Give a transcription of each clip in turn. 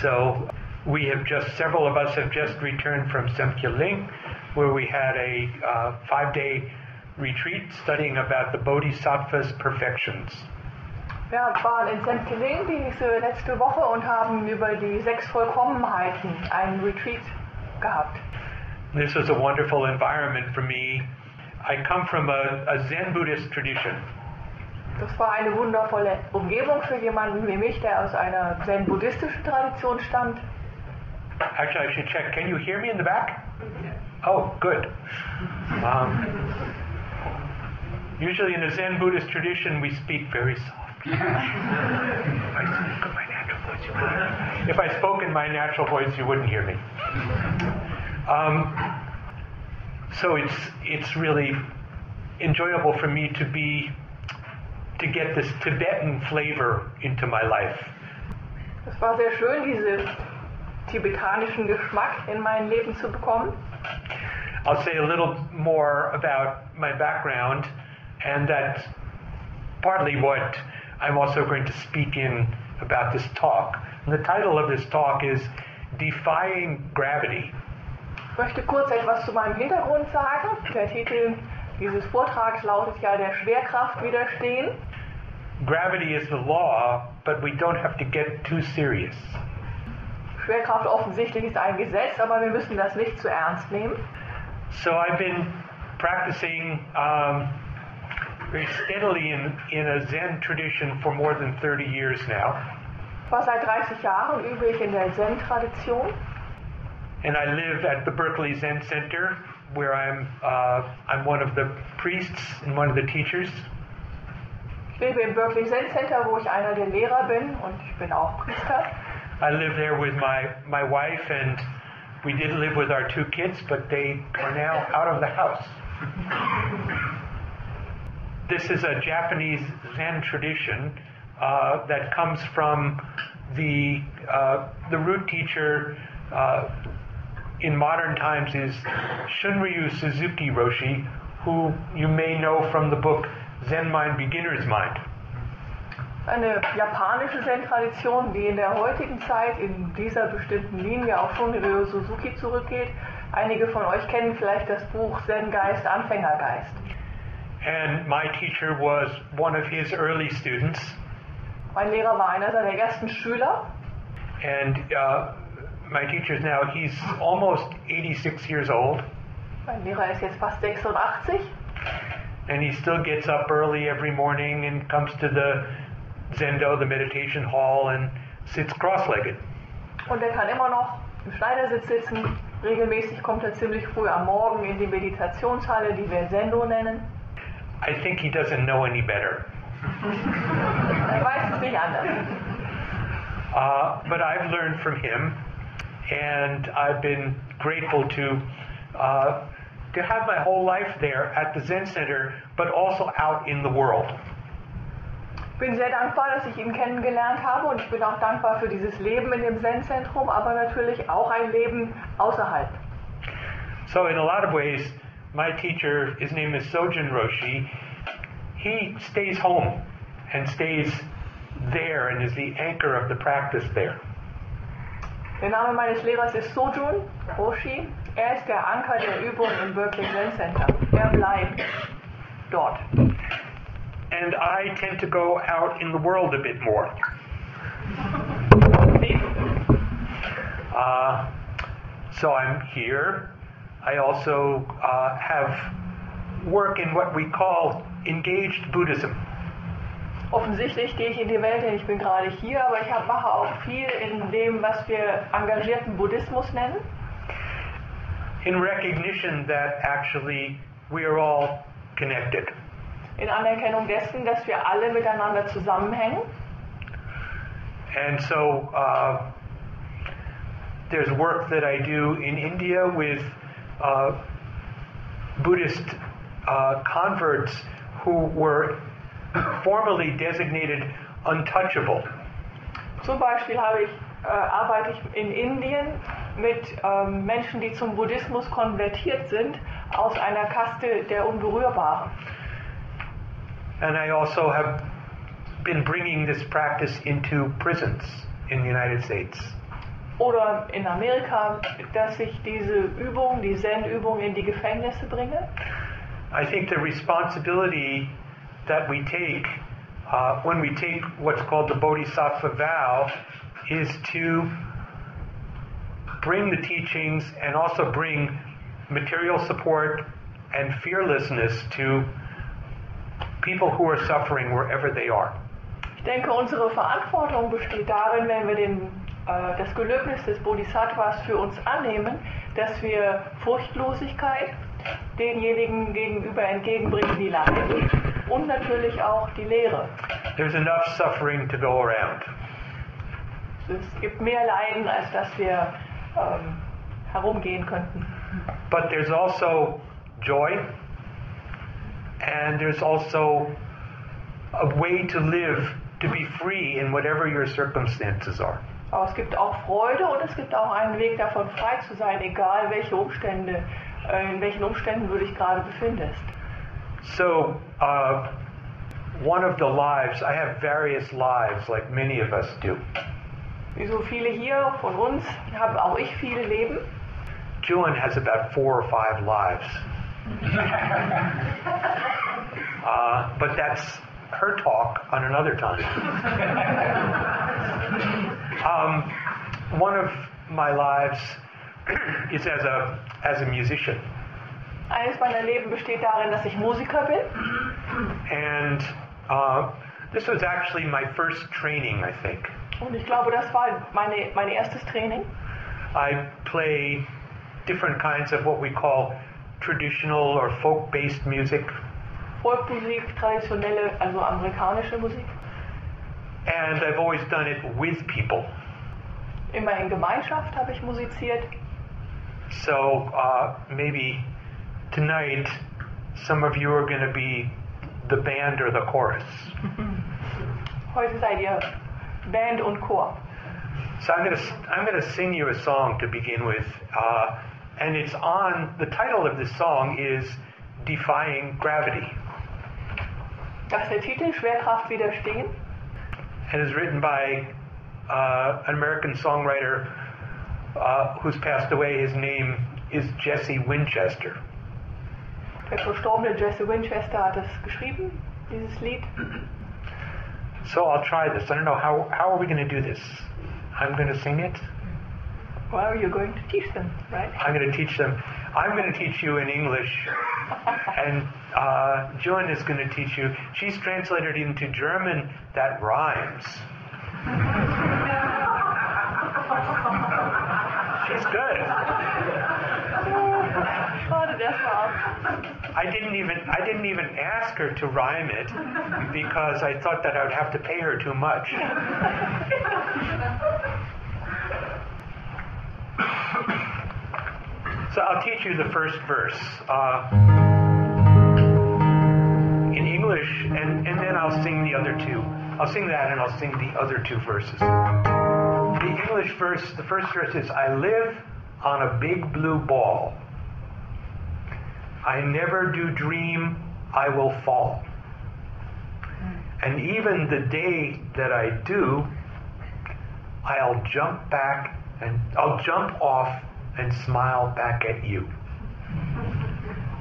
So we have just, several of us have just returned from Semkyaling, where we had a uh, five-day retreat studying about the Bodhisattva's perfections. Wir waren in Semkeling diese letzte Woche und haben über die sechs Vollkommenheiten einen Retreat gehabt. This was a wonderful environment for me. I come from a, a Zen Buddhist tradition. Das war eine wundervolle Umgebung für jemanden wie mich, der aus einer zen-buddhistischen Tradition stammt. Actually, I should check. Can you hear me in the back? Oh, good. Um, usually in a Zen Buddhist tradition, we speak very softly. if I spoke in my natural voice, you wouldn't. If I spoke in my natural voice, you wouldn't hear me. Um, so it's it's really enjoyable for me to be to get this Tibetan flavor into my life. Es war sehr schön, diesen tibetanischen Geschmack in mein Leben zu bekommen. I'll say a little more about my background, and that's partly what I'm also going to speak in about this talk. And the title of this talk is Defying Gravity. Ich möchte kurz etwas zu meinem Hintergrund sagen. Der Titel dieses Vortrags lautet ja der Schwerkraft widerstehen. Gravity is the law, but we don't have to get too serious. Schwerkraft offensichtlich ist ein Gesetz, aber wir müssen das nicht zu ernst nehmen. So I've been practicing um, very steadily in, in a Zen tradition for more than 30 years now. War seit 30 Jahren übe ich in der Zen-Tradition. And I live at the Berkeley Zen Center, where I'm, uh, I'm one of the priests and one of the teachers. Lebe im Berkeley Zen Center, wo ich einer der Lehrer bin und ich bin auch Priester. I live there with my, my wife, and we did live with our two kids, but they are now out of the house. This is a Japanese Zen tradition uh, that comes from the, uh, the root teacher uh, in modern times is Shunryu Suzuki Roshi, who you may know from the book Zen Mind Beginner's Mind. Eine japanische Zen-Tradition, die in der heutigen Zeit in dieser bestimmten Linie auf Shunryu Suzuki zurückgeht. Einige von euch kennen vielleicht das Buch Zen-Geist, Anfängergeist. And my teacher was one of his early students. Mein Lehrer war einer seiner ersten Schüler. And uh, my teacher's now, he's almost 86 years old. Mein Lehrer ist jetzt fast 86. And he still gets up early every morning and comes to the Zendo, the meditation hall, and sits cross legged. Und er kann immer noch im Schneidersitz sitzen. Regelmäßig kommt er ziemlich früh am Morgen in die Meditationshalle, die wir Sendo nennen. I think he doesn't know any better. Er weiß es nicht anders. Uh, but I've learned from him, and I've been grateful to uh, to have my whole life there at the Zen Center, but also out in the world. Ich bin sehr dankbar, dass ich ihn kennengelernt habe und ich bin auch dankbar für dieses Leben in dem Zen-Zentrum, aber natürlich auch ein Leben außerhalb. So in a lot of ways, my teacher, his name is Sojun Roshi, he stays home and stays there and is the anchor of the practice there. Der Name meines Lehrers ist Sojun Roshi. Er ist der Anker der Übung im Berkeley Zen Center. Er bleibt dort. And I tend to go out in the world a bit more. Uh, so I'm here. I also uh, have work in what we call engaged Buddhism. Offensichtlich gehe ich in die Welt, denn ich bin gerade hier, aber ich mache auch viel in dem, was wir engagierten Buddhismus nennen. In recognition that actually we are all connected. In Anerkennung dessen, dass wir alle miteinander zusammenhängen. And so uh, there's work that I do in India with uh, Buddhist uh, converts who were formerly designated untouchable. Zum Beispiel habe ich, äh, arbeite ich in Indien mit ähm, Menschen, die zum Buddhismus konvertiert sind, aus einer Kaste der Unberührbaren. And I also have been bringing this practice into prisons in the United States. oder in Amerika, dass ich diese Übung, die Zen-Übung in die Gefängnisse bringe. I think the responsibility that we take uh, when we take what's called the Bodhisattva vow is to bring the teachings and also bring material support and fearlessness to people who are suffering wherever they are. Ich denke, unsere Verantwortung besteht darin, wenn wir den, äh, das Gelöbnis des Bodhisattvas für uns annehmen, dass wir Furchtlosigkeit denjenigen gegenüber entgegenbringen, die leiden und natürlich auch die Lehre. There's enough suffering to go around. Es gibt mehr Leiden, als dass wir ähm, herumgehen könnten. But there's also joy, and there's also a way to live to be free in whatever your circumstances are. Aber es gibt auch Freude und es gibt auch einen Weg davon, frei zu sein, egal welche Umstände, äh, in welchen Umständen du dich gerade befindest. So, uh, one of the lives, I have various lives like many of us do. Wie so viele hier von uns haben auch ich viele Leben. Julian has about four or five lives. Uh, but that's her talk on another time. um, one of my lives is as a, as a musician. Eines meiner Leben besteht darin, dass ich Musiker bin. And uh, this was actually my first training, I think. Und ich glaube, das war meine, mein erstes Training. I play different kinds of what we call traditional or folk based music. Folkmusik, traditionelle, also amerikanische Musik. And I've always done it with people. Immer in Gemeinschaft habe ich musiziert. So uh, maybe tonight some of you are going to be the band or the chorus. Heute seid ihr Band und Chor. So I'm going to I'm going to sing you a song to begin with, uh, and it's on the title of this song is "Defying Gravity," Das ist der Titel, Schwerkraft widerstehen. and is written by uh, an American songwriter uh, who's passed away. His name is Jesse Winchester. Der verstorbene Jesse Winchester hat es geschrieben, dieses Lied. So I'll try this. I don't know how how are we going to do this. I'm going to sing it. Well, you're going to teach them, right? I'm going to teach them. I'm going to teach you in English, and uh, Joan is going to teach you. She's translated into German that rhymes. She's good. I didn't even I didn't even ask her to rhyme it because I thought that I would have to pay her too much. So I'll teach you the first verse uh, in English, and, and then I'll sing the other two. I'll sing that, and I'll sing the other two verses. The English verse, the first verse is, "I live on a big blue ball. I never do dream I will fall. And even the day that I do, I'll jump back and I'll jump off and smile back at you.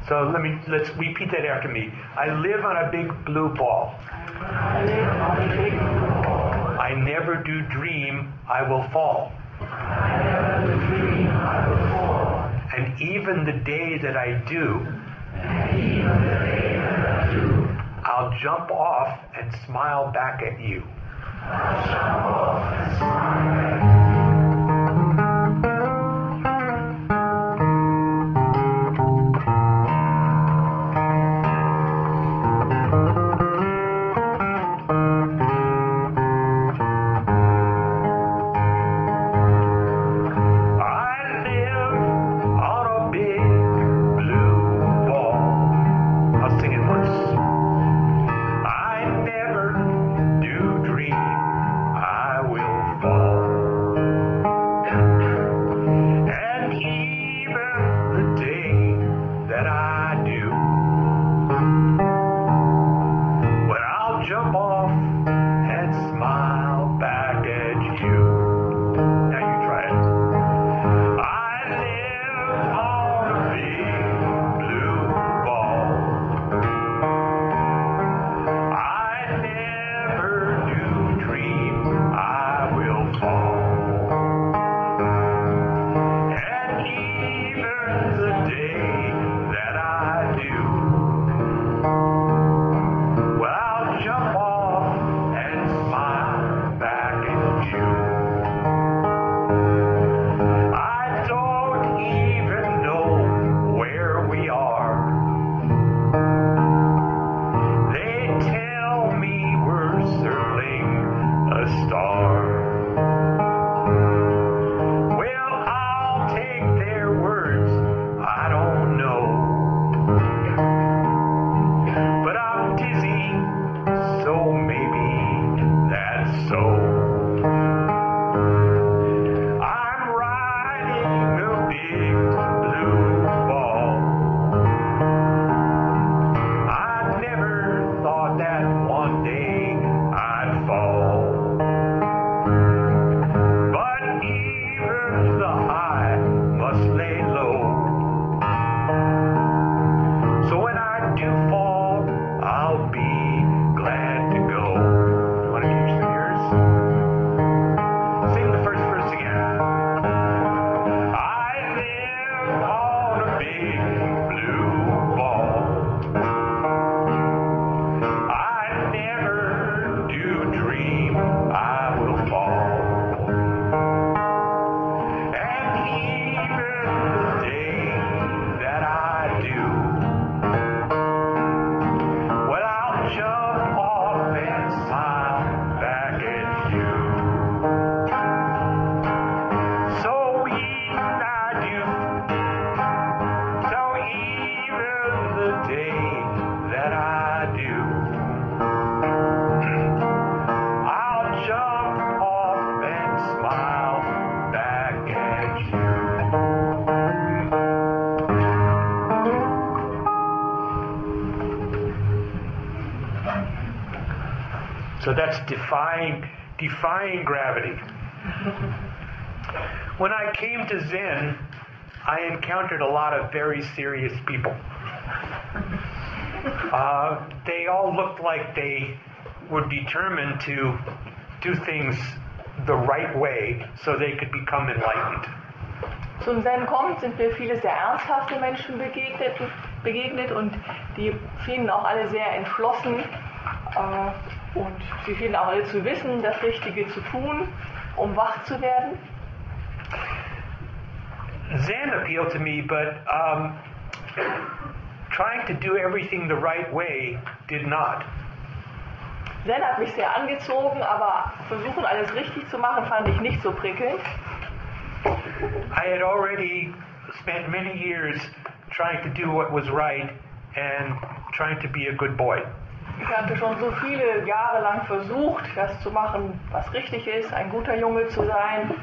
So let me let's repeat that after me. I live on a big blue ball. I never do dream I will fall. And even the day that I do, I'll jump off and smile back at you. Defying gravity. when I came to Zen, I encountered a lot of very serious people. Uh, they all looked like they were determined to do things the right way so they could become enlightened. Zum Zen kommt, sind mir viele sehr ernsthafte Menschen begegnet, begegnet und die schienen auch alle sehr entschlossen äh, sie schienen auch alle zu wissen, das Richtige zu tun, um wach zu werden. Zen appealed to me, but um, trying to do everything the right way did not. Zen hat mich sehr angezogen, aber versuchen alles richtig zu machen fand ich nicht so prickelnd. I had already spent many years trying to do what was right and trying to be a good boy. Ich hatte schon so viele Jahre lang versucht, das zu machen, was richtig ist, ein guter Junge zu sein.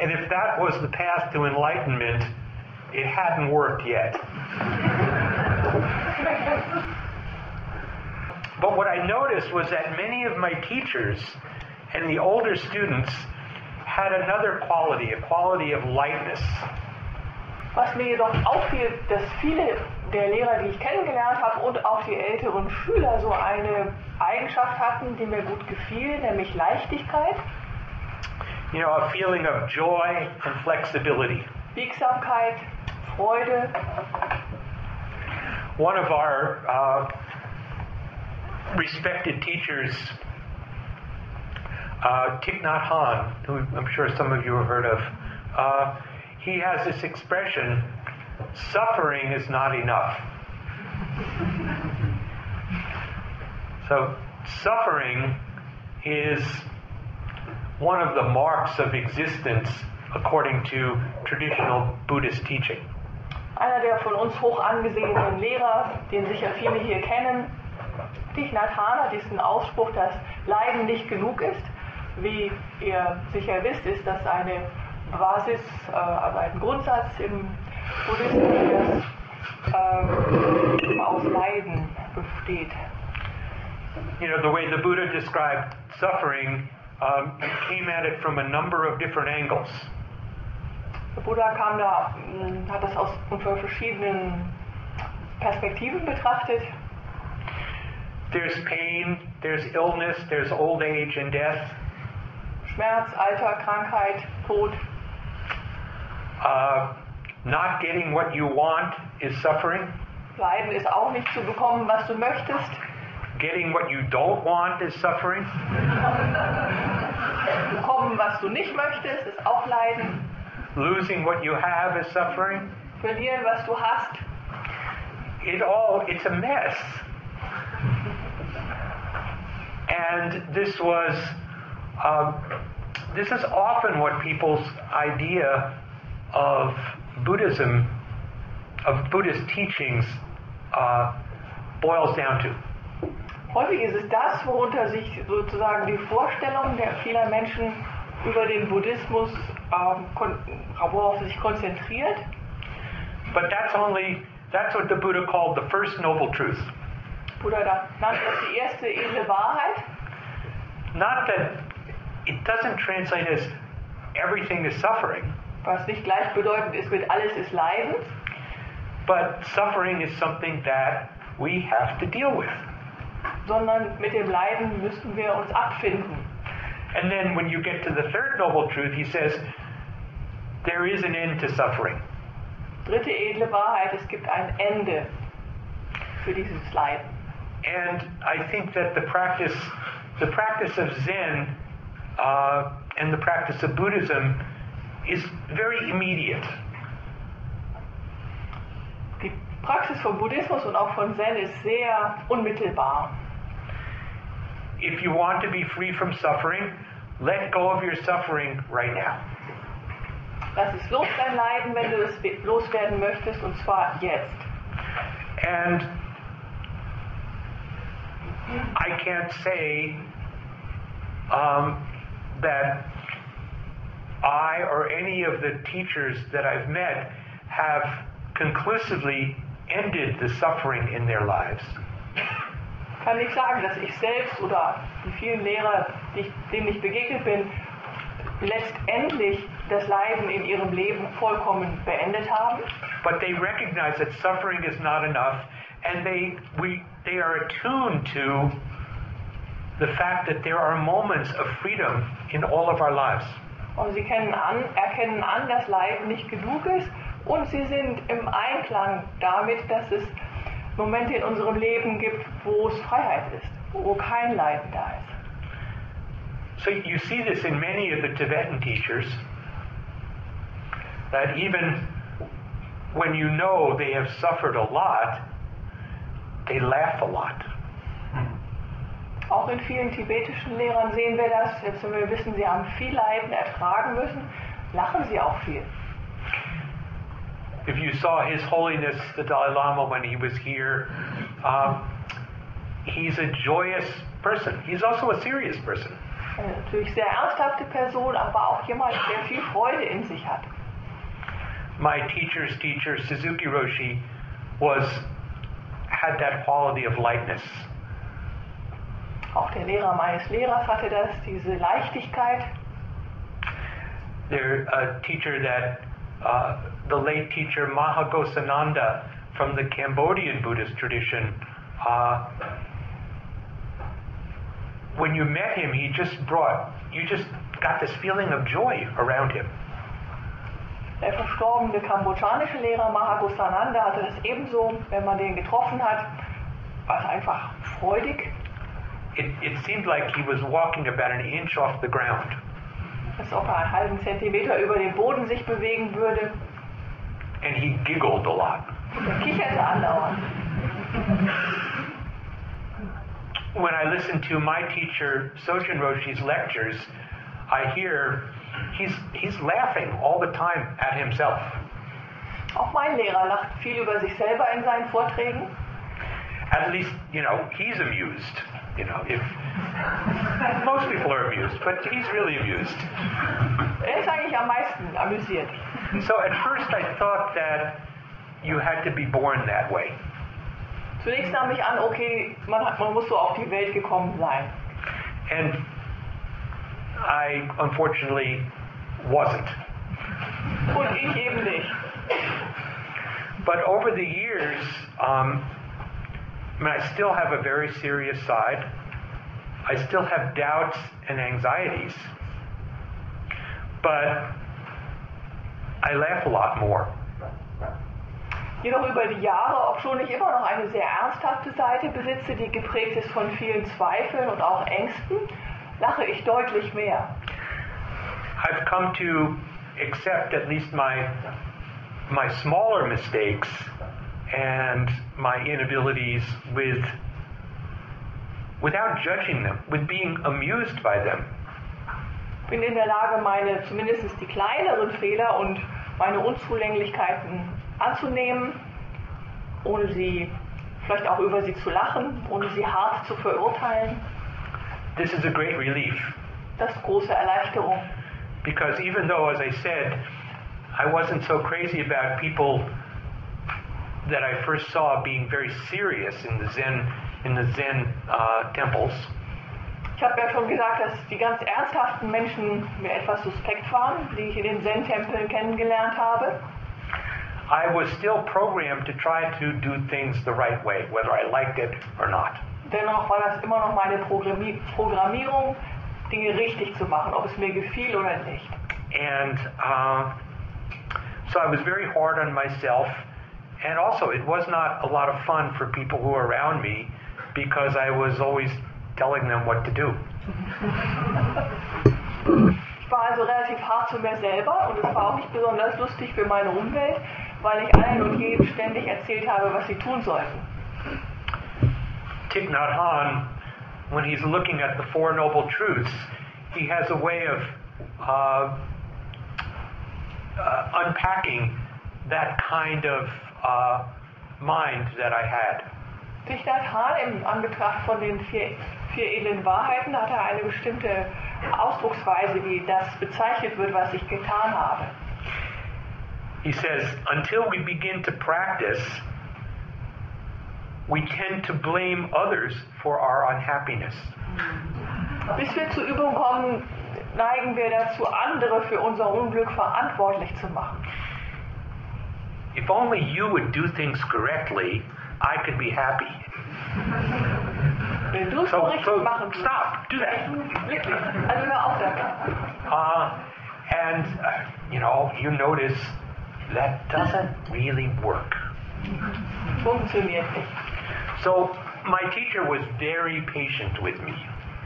And if that was the path to enlightenment, it hadn't worked yet. but what I noticed was that many of my teachers and the older students had another quality, a quality of lightness. Was mir jedoch auffiel, dass viele der Lehrer, die ich kennengelernt habe und auch die älteren Schüler so eine Eigenschaft hatten, die mir gut gefiel, nämlich Leichtigkeit. You know, a feeling of joy and flexibility. Biegsamkeit, Freude. One of our uh, respected teachers, uh, Thich Nhat Hanh, who I'm sure some of you have heard of, uh, he has this expression suffering is not enough. So, suffering is one of the marks of existence according to traditional Buddhist teaching. Einer der von uns hoch angesehenen Lehrer, den sicher viele hier kennen, Thich Nhat Hanh diesen Ausspruch, dass Leiden nicht genug ist. Wie ihr sicher wisst, ist das eine Basis, äh, also ein Grundsatz im Buddhismus, der äh, aus Leiden besteht. You know, the way the Buddha described suffering um, came at it from a number of different angles. Der Buddha kam da, mh, hat das aus unter verschiedenen Perspektiven betrachtet. There's pain, there's illness, there's old age and death. Schmerz, Alter, Krankheit, Tod. Uh, not getting what you want is suffering. Leiden ist auch nicht zu bekommen, was du möchtest. Getting what you don't want is suffering. Bekommen, was du nicht möchtest, ist auch Leiden. Losing what you have is suffering. Verlieren, was du hast. It all, it's a mess. And this was, um, this is often what people's idea of Buddhism, of Buddhist teachings, uh, boils down to. Häufig ist es das, worunter sich sozusagen die Vorstellung der vieler Menschen über den Buddhismus, ähm, worauf sich konzentriert. But that's only, that's what the Buddha called the first noble truth. Buddha nannte das die erste edle Wahrheit. Not that it doesn't translate as everything is suffering, Was nicht gleichbedeutend ist mit alles ist Leiden, but suffering is something that we have to deal with. sondern mit dem Leiden müssen wir uns abfinden. And then when you get to the third noble truth, he says, there is an end to suffering. Dritte edle Wahrheit, es gibt ein Ende für dieses Leiden. And I think that the practice, the practice of Zen uh, and the practice of Buddhism is very immediate. Die Praxis vom Buddhismus und auch von Zen ist sehr unmittelbar. If you want to be free from suffering, let go of your suffering right now. Lass es los dein Leiden, wenn du es we- loswerden möchtest, und zwar jetzt. And I can't say um, that I or any of the teachers that I've met have conclusively ended the suffering in their lives. Ich kann nicht sagen, dass ich selbst oder die vielen Lehrer, die ich, denen ich begegnet bin, letztendlich das Leiden in ihrem Leben vollkommen beendet haben. But they recognize that suffering is not enough, and they we they are attuned to the fact that there are moments of freedom in all of our lives. Und sie an, erkennen an, dass Leiden nicht genug ist und sie sind im Einklang damit, dass es Momente in unserem Leben gibt, wo es Freiheit ist, wo kein Leiden da ist. So you see this in many of the Tibetan teachers that even when you know they have suffered a lot, they laugh a lot. Auch in vielen tibetischen Lehrern sehen wir das, selbst wenn wir wissen, sie haben viel Leiden ertragen müssen, lachen sie auch viel. If you saw His Holiness the Dalai Lama when he was here, um, he's a joyous person. He's also a serious person. Eine natürlich sehr ernsthafte Person, aber auch jemand, der viel Freude in sich hat. My teacher's teacher, Suzuki Roshi, was had that quality of lightness. Auch der Lehrer meines Lehrers hatte das, diese Leichtigkeit. There, a teacher that uh, the late teacher Mahagosananda from the Cambodian Buddhist tradition, uh, when you met him, he just brought, you just got this feeling of joy around him. Der verstorbene kambodschanische Lehrer Mahagosananda hatte das ebenso, wenn man den getroffen hat, war es einfach freudig. It, it seemed like he was walking about an inch off the ground. Als ob er einen halben Zentimeter über den Boden sich bewegen würde. And he giggled a lot. Und er kicherte andauernd. When I listen to my teacher Sojun Roshi's lectures, I hear he's, he's laughing all the time at himself. Auch mein Lehrer lacht viel über sich selber in seinen Vorträgen. At least, you know, he's amused. You know, if most people are amused, but he's really amused. Er ist eigentlich am meisten amüsiert. So at first I thought that you had to be born that way. Zunächst nahm ich an, okay, man, hat, man muss so auf die Welt gekommen sein. And I unfortunately wasn't. Und ich eben nicht. But over the years, um, I mean, I still have a very serious side. I still have doubts and anxieties. But I laugh a lot more. Jedoch über die Jahre, obschon ich immer noch eine sehr ernsthafte Seite besitze, die geprägt ist von vielen Zweifeln und auch Ängsten, lache ich deutlich mehr. I've come to accept at least my my smaller mistakes and my inabilities with without judging them, with being amused by them. Bin in der Lage, meine zumindest die kleineren Fehler und meine Unzulänglichkeiten anzunehmen, ohne sie vielleicht auch über sie zu lachen, ohne sie hart zu verurteilen. This is a great relief Das ist große Erleichterung. because even though, as I said, I wasn't so crazy about people that I first saw being very serious in the Zen in the Zen uh, temples. Ich habe ja schon gesagt, dass die ganz ernsthaften Menschen mir etwas suspekt waren, die ich in den Zen-Tempeln kennengelernt habe. I was still programmed to try to do things the right way, whether I liked it or not. Dennoch war das immer noch meine Programmi Programmierung, Dinge richtig zu machen, ob es mir gefiel oder nicht. And uh, so I was very hard on myself. And also, it was not a lot of fun for people who were around me because I was always telling them what to do. Ich war also relativ hart zu mir selber und es war auch nicht besonders lustig für meine Umwelt, weil ich allen und jedem ständig erzählt habe, was sie tun sollten. Thich Nhat Hanh, when he's looking at the Four Noble Truths, he has a way of uh, uh, unpacking that kind of uh, mind that I had. Thich Hanh im Anbetracht von den vier, vier edlen Wahrheiten hat er eine bestimmte Ausdrucksweise, wie das bezeichnet wird, was ich getan habe. He says, until we begin to practice, we tend to blame others for our unhappiness. Bis wir zur Übung kommen, neigen wir dazu, andere für unser Unglück verantwortlich zu machen. If only you would do things correctly, I could be happy. Wenn du es So, so machen stop, do that. Also hör auf. Uh, and, uh, you know, you notice that doesn't really work. Funktioniert nicht. So my teacher was very patient with me.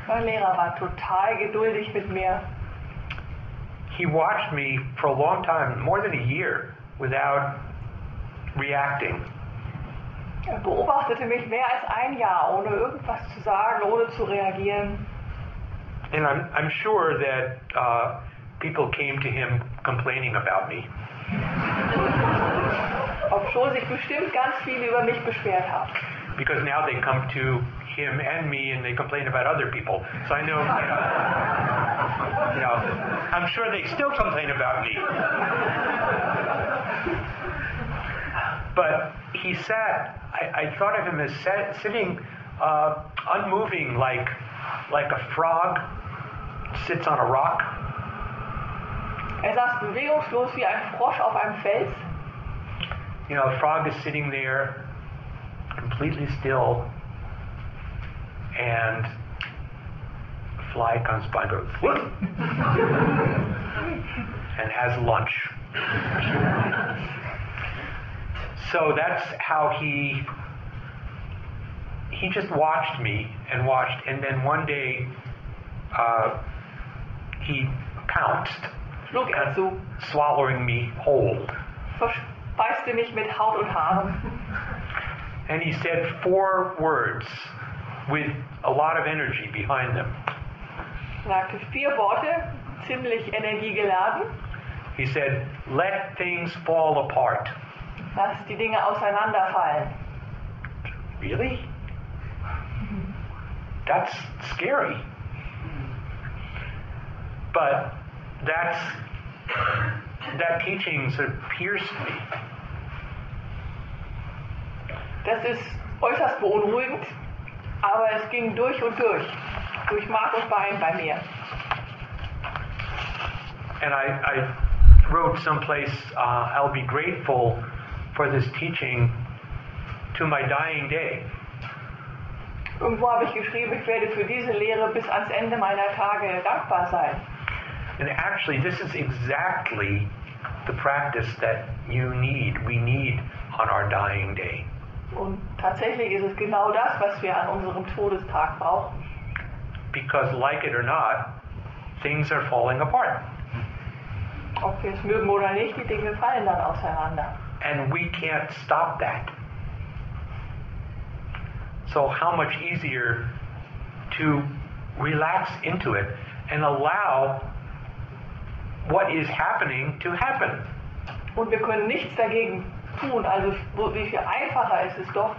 Mein Lehrer war total geduldig mit mir. He watched me for a long time, more than a year, without reacting. Er beobachtete mich mehr als ein Jahr, ohne irgendwas zu sagen, ohne zu reagieren. And I'm, I'm sure that uh, people came to him complaining about me. Obwohl sich bestimmt ganz viele über mich beschwert haben. Because now they come to him and me and they complain about other people. So I know, you know, you know I'm sure they still complain about me. But he sat, I, I thought of him as sat, sitting uh, unmoving like, like a frog sits on a rock. Er saß bewegungslos wie ein Frosch auf einem Fels. You know, the frog is sitting there completely still, and a fly comes by and goes, "Look," and has lunch. So that's how he he just watched me and watched, and then one day uh, he pounced, Schlug er zu, swallowing me whole. verspeiste mich mit Haut und Haaren. And he said four words with a lot of energy behind them. sagte vier Worte, ziemlich energiegeladen. He said, Let things fall apart. Lass die Dinge auseinanderfallen. Really? That's scary. But that's that teaching sort of pierced me. Das ist äußerst beunruhigend, aber es ging durch und durch, durch Mark und Bein bei mir. And I, I wrote someplace, uh, I'll be grateful for this teaching to my dying day. Irgendwo habe ich geschrieben, ich werde für diese Lehre bis ans Ende meiner Tage dankbar sein. And actually, this is exactly the practice that you need, we need on our dying day. Und tatsächlich ist es genau das, was wir an unserem Todestag brauchen. Because, like it or not, things are falling apart. Ob wir es mögen oder nicht, die Dinge fallen dann auseinander. And we can't stop that. So, how much easier to relax into it and allow what is happening to happen. Und wir können nichts dagegen tun. Also wie viel einfacher ist es doch,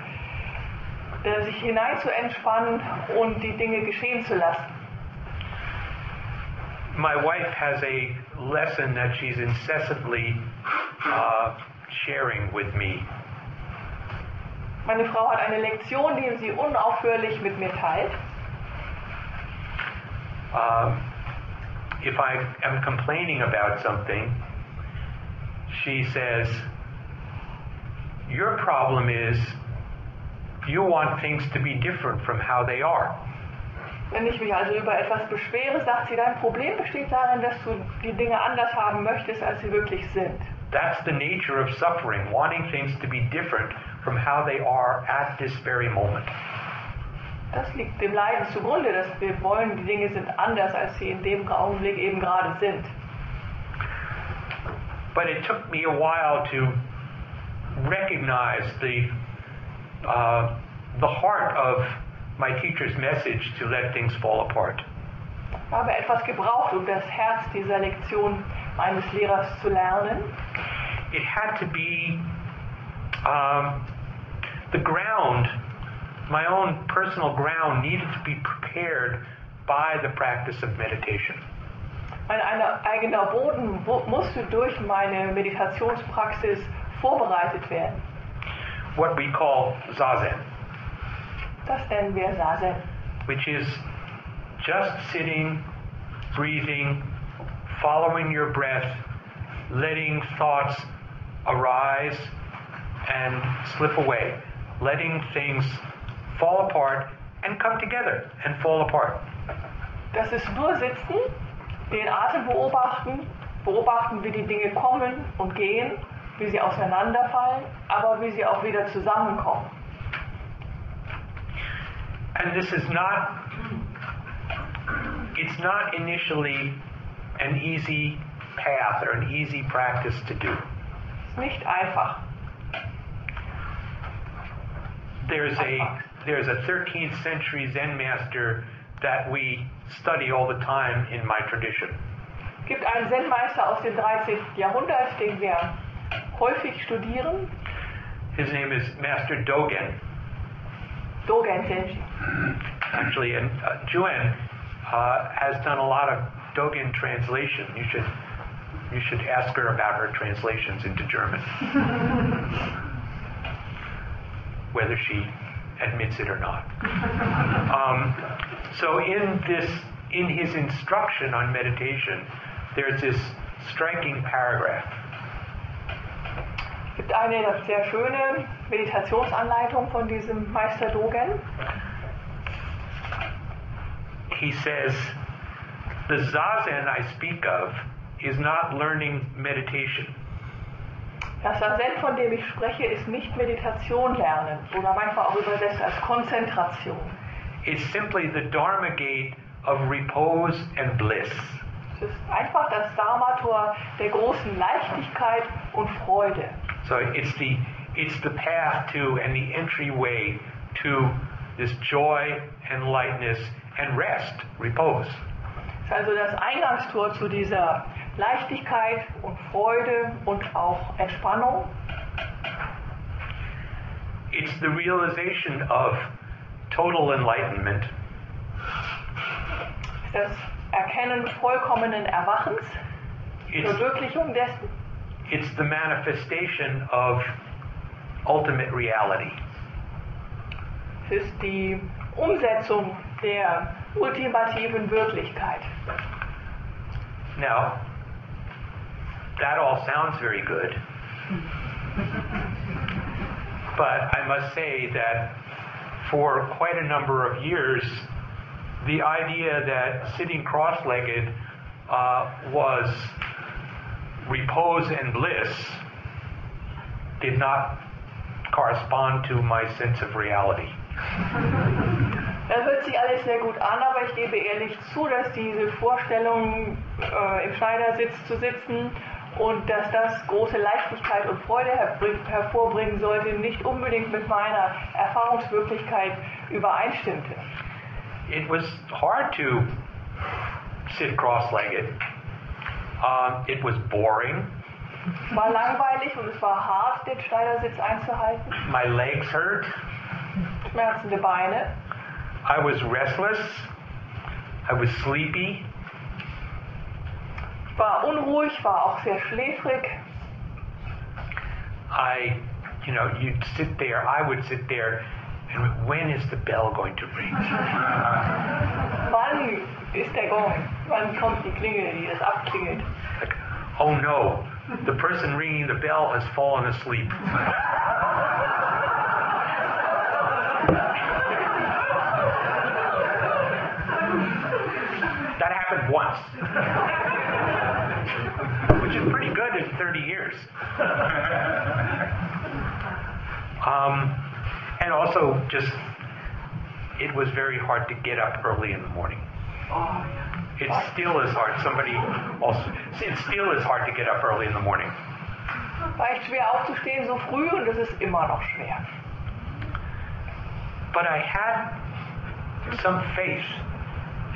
äh, sich hinein zu entspannen und die Dinge geschehen zu lassen. My wife has a lesson that she's incessantly uh, sharing with me. Meine Frau hat eine Lektion, die sie unaufhörlich mit mir teilt. Um, if I am complaining about something, she says, Your problem is you want things to be different from how they are. Wenn ich mich also über etwas beschwere, sagt sie, dein Problem besteht darin, dass du die Dinge anders haben möchtest, als sie wirklich sind. That's the nature of suffering, wanting things to be different from how they are at this very moment. Das liegt dem Leiden zugrunde, dass wir wollen, die Dinge sind anders, als sie in dem Augenblick eben gerade sind. But it took me a while to recognize the, uh, the heart of my teacher's message to let things fall apart. Ich habe etwas gebraucht, um das Herz dieser Lektion meines Lehrers zu lernen. It had to be um, the ground, my own personal ground needed to be prepared by the practice of meditation. Mein eigener Boden musste durch meine Meditationspraxis vorbereitet werden. What we call zazen. Das nennen wir Sazen. which is just sitting, breathing, following your breath, letting thoughts arise and slip away, letting things fall apart and come together and fall apart. Das ist nur Sitzen, den Atem beobachten, beobachten, wie die Dinge kommen und gehen, wie sie auseinanderfallen, aber wie sie auch wieder zusammenkommen. And this is not, it's not initially an easy path or an easy practice to do. Ist nicht einfach. There's a, there's a 13th century Zen master that we study all the time in my tradition. Gibt einen Zen-Meister aus dem 13. Jahrhundert, den wir häufig studieren, His name is Master Dogen. Dogen Zenji. Actually, and uh, Juen uh, has done a lot of Dogen translation. You should, you should ask her about her translations into German. whether she admits it or not. Um, so in this, in his instruction on meditation, there's this striking paragraph. Es gibt eine sehr schöne Meditationsanleitung von diesem Meister Dogen. He says, the zazen I speak of is not learning meditation. Das Sazen, von dem ich spreche, ist nicht Meditation lernen oder manchmal auch übersetzt als Konzentration. It's simply the Dharma gate of repose and bliss. Es ist einfach das Dharma-Tor der großen Leichtigkeit und Freude. So it's the it's the path to and the entryway to this joy and lightness and rest, repose. Es ist also das Eingangstor zu dieser Leichtigkeit und Freude und auch Entspannung. It's the realization of total enlightenment Das Erkennen vollkommenen Erwachens, It's, Verwirklichung dessen. it's the manifestation of ultimate reality. Es ist die Umsetzung der ultimativen Wirklichkeit. Now, that all sounds very good. But I must say that for quite a number of years, the idea that sitting cross legged uh, was repose and bliss did not correspond to my sense of reality. Das hört sich alles sehr gut an, aber ich gebe ehrlich zu, dass diese Vorstellung, äh, im Schneidersitz zu sitzen und dass das große Leichtigkeit und Freude hervorbringen sollte, nicht unbedingt mit meiner Erfahrungswirklichkeit übereinstimmte. It was hard to sit cross legged. Um, it was boring. Es war langweilig und es war hart, den Schneidersitz einzuhalten. My legs hurt. Schmerzende Beine. I was restless. I was sleepy. War unruhig, war auch sehr schläfrig. I, you know, you'd sit there, I would sit there, and when is the bell going to ring? Wann ist der Gong? Wann kommt die Klingel, die das abklingelt? Like, oh no, the person ringing the bell has fallen asleep. That happened once. Which is pretty good in 30 years. um, and also, just, it was very hard to get up early in the morning. It still is hard. Somebody also, it still is hard to get up early in the morning. War echt schwer aufzustehen so früh und es ist immer noch schwer. But I had some faith.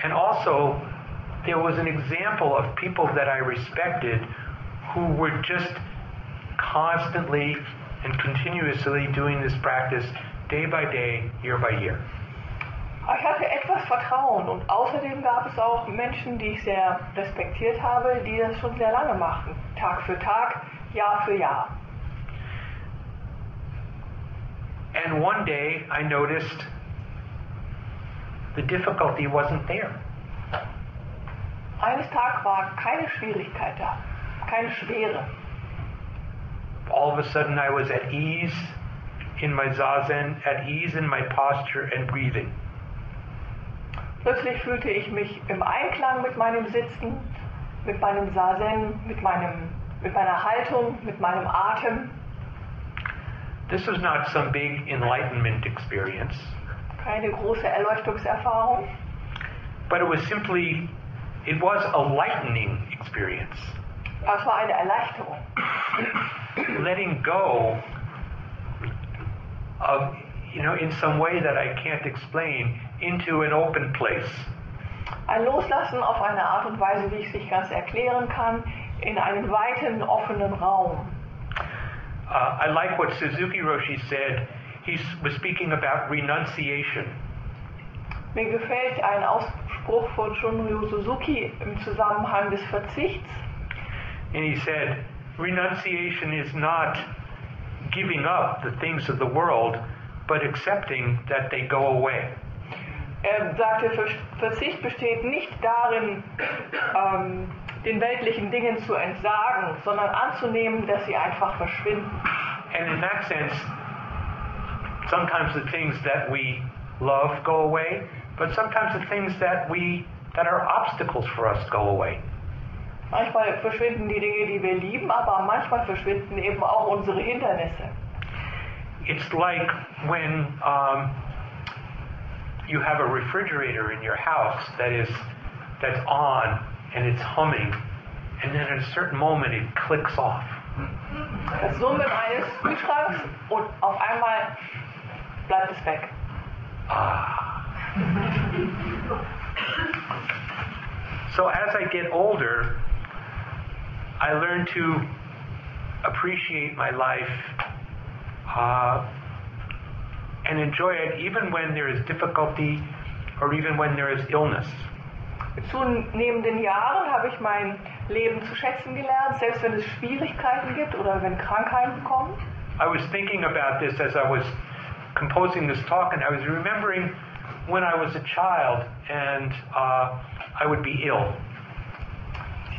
And also, there was an example of people that I respected who were just constantly and continuously doing this practice day by day, year by year. Ich hatte etwas Vertrauen und außerdem gab es auch Menschen, die ich sehr respektiert habe, die das schon sehr lange machen. Tag für Tag, Jahr für Jahr. And one day I noticed the difficulty wasn't there. Eines Tages war keine Schwierigkeit da, keine Schwere. All of a sudden, I was at ease in my zazen, at ease in my posture and breathing. Plötzlich fühlte ich mich im Einklang mit meinem Sitzen, mit meinem Sazen, mit, meinem, mit meiner Haltung, mit meinem Atem. This was not some big enlightenment experience, Keine große Erleuchtungserfahrung, but it was simply, it was a lightening experience. es war eine Erleichterung. letting go of, you know, in some way that I can't explain, into an open place. Ein Loslassen auf eine Art und Weise, wie ich es nicht ganz erklären kann, in einen weiten, offenen Raum. Uh, I like what Suzuki Roshi said. He was speaking about renunciation. Mir gefällt ein Ausspruch von Shunryu Suzuki im Zusammenhang des Verzichts. And he said, renunciation is not giving up the things of the world, but accepting that they go away. Er sagte, Ver- Verzicht besteht nicht darin, ähm, den weltlichen Dingen zu entsagen, sondern anzunehmen, dass sie einfach verschwinden. And in that sense, sometimes the things that we love go away, but sometimes the things that we that are obstacles for us go away. Manchmal verschwinden die Dinge, die wir lieben, aber manchmal verschwinden eben auch unsere Hindernisse. It's like when um, you have a refrigerator in your house that is that's on and it's humming, and then at a certain moment it clicks off. Das Summen eines Kühlschranks und auf einmal bleibt es weg. Ah. So as I get older, I learn to appreciate my life uh, and enjoy it even when there is difficulty or even when there is illness. Zunehmenden Jahren habe ich mein Leben zu schätzen gelernt, selbst wenn es Schwierigkeiten gibt oder wenn Krankheiten kommen. I was thinking about this as I was composing this talk, and I was remembering when I was a child and uh, I would be ill.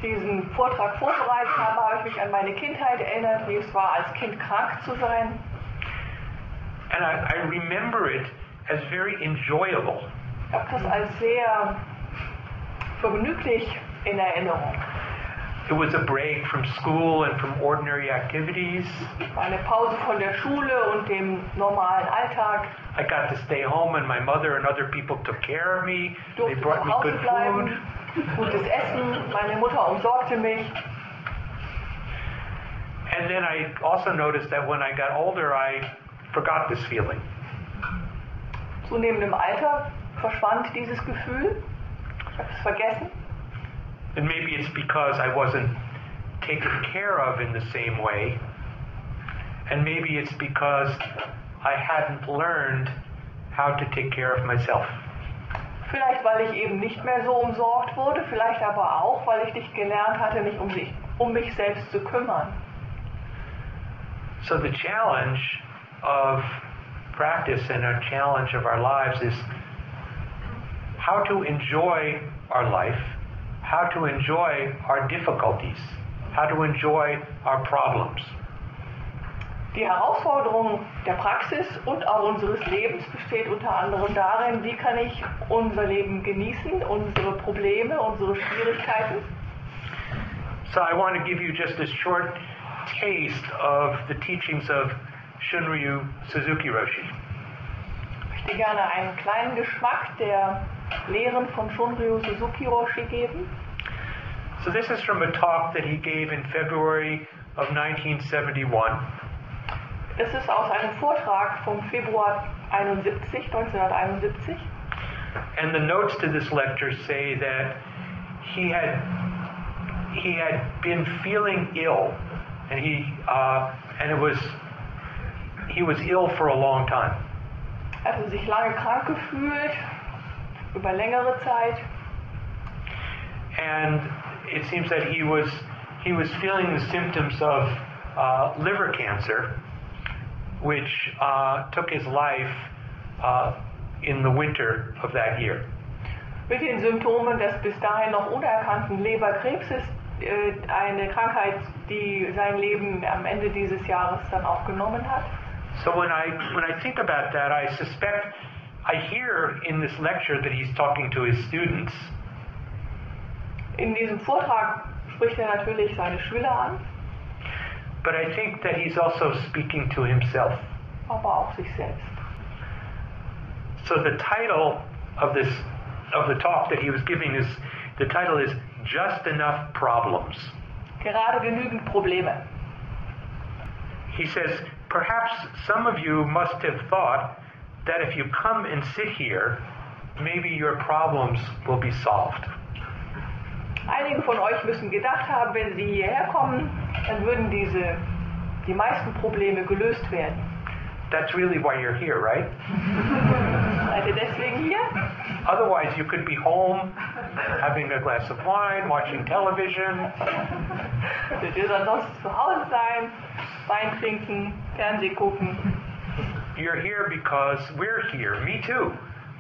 Diesen Vortrag vorbereitet habe, habe ich mich an meine Kindheit erinnert, wie es war, als Kind krank zu sein. And I, I remember it as very enjoyable. Ich habe das als sehr vergnüglich in Erinnerung. It was a break from school and from ordinary activities. War eine Pause von der Schule und dem normalen Alltag. I got to stay home, and my mother and other people took care of me. They brought me good food. gutes Essen, meine Mutter umsorgte mich. And then I also noticed that when I got older, I forgot this feeling. Zunehmend im Alter verschwand dieses Gefühl. Ich habe es vergessen. And maybe it's because I wasn't taken care of in the same way. And maybe it's because I hadn't learned how to take care of myself. Vielleicht, weil ich eben nicht mehr so umsorgt wurde, vielleicht aber auch, weil ich nicht gelernt hatte, mich um, sich, um mich selbst zu kümmern. So the challenge of practice and our challenge of our lives is how to enjoy our life, how to enjoy our difficulties, how to enjoy our problems. Die Herausforderung der Praxis und auch unseres Lebens besteht unter anderem darin, wie kann ich unser Leben genießen, unsere Probleme, unsere Schwierigkeiten. So I want to give you just a short taste of the teachings of Shunryu Suzuki Roshi. Ich möchte gerne einen kleinen Geschmack der Lehren von Shunryu Suzuki Roshi geben. So this is from a talk that he gave in February of 1971. Es ist aus einem Vortrag vom Februar 71, 1971. And the notes to this lecture say that he had he had been feeling ill, and he uh, and it was he was ill for a long time. Er hatte sich lange krank gefühlt, über längere Zeit. And it seems that he was he was feeling the symptoms of uh, liver cancer, which uh, took his life uh, in the winter of that year. Mit den Symptomen des bis dahin noch unerkannten Leberkrebses, äh, eine Krankheit, die sein Leben am Ende dieses Jahres dann auch genommen hat. So when I when I think about that, I suspect I hear in this lecture that he's talking to his students, In diesem Vortrag spricht er natürlich seine Schüler an, but I think that he's also speaking to himself. aber auch sich selbst. So the title of this of the talk that he was giving is the title is Just Enough Problems. Gerade genügend Probleme. He says, perhaps some of you must have thought that if you come and sit here, maybe your problems will be solved. Einige von euch müssen gedacht haben, wenn sie hierher kommen, dann würden diese, die meisten Probleme gelöst werden. That's really why you're here, right? Seid ihr deswegen hier? Otherwise, you could be home having a glass of wine, watching television, Würdet ihr ansonsten zu Hause sein, Wein trinken, Fernseh gucken. You're here because we're here, me too,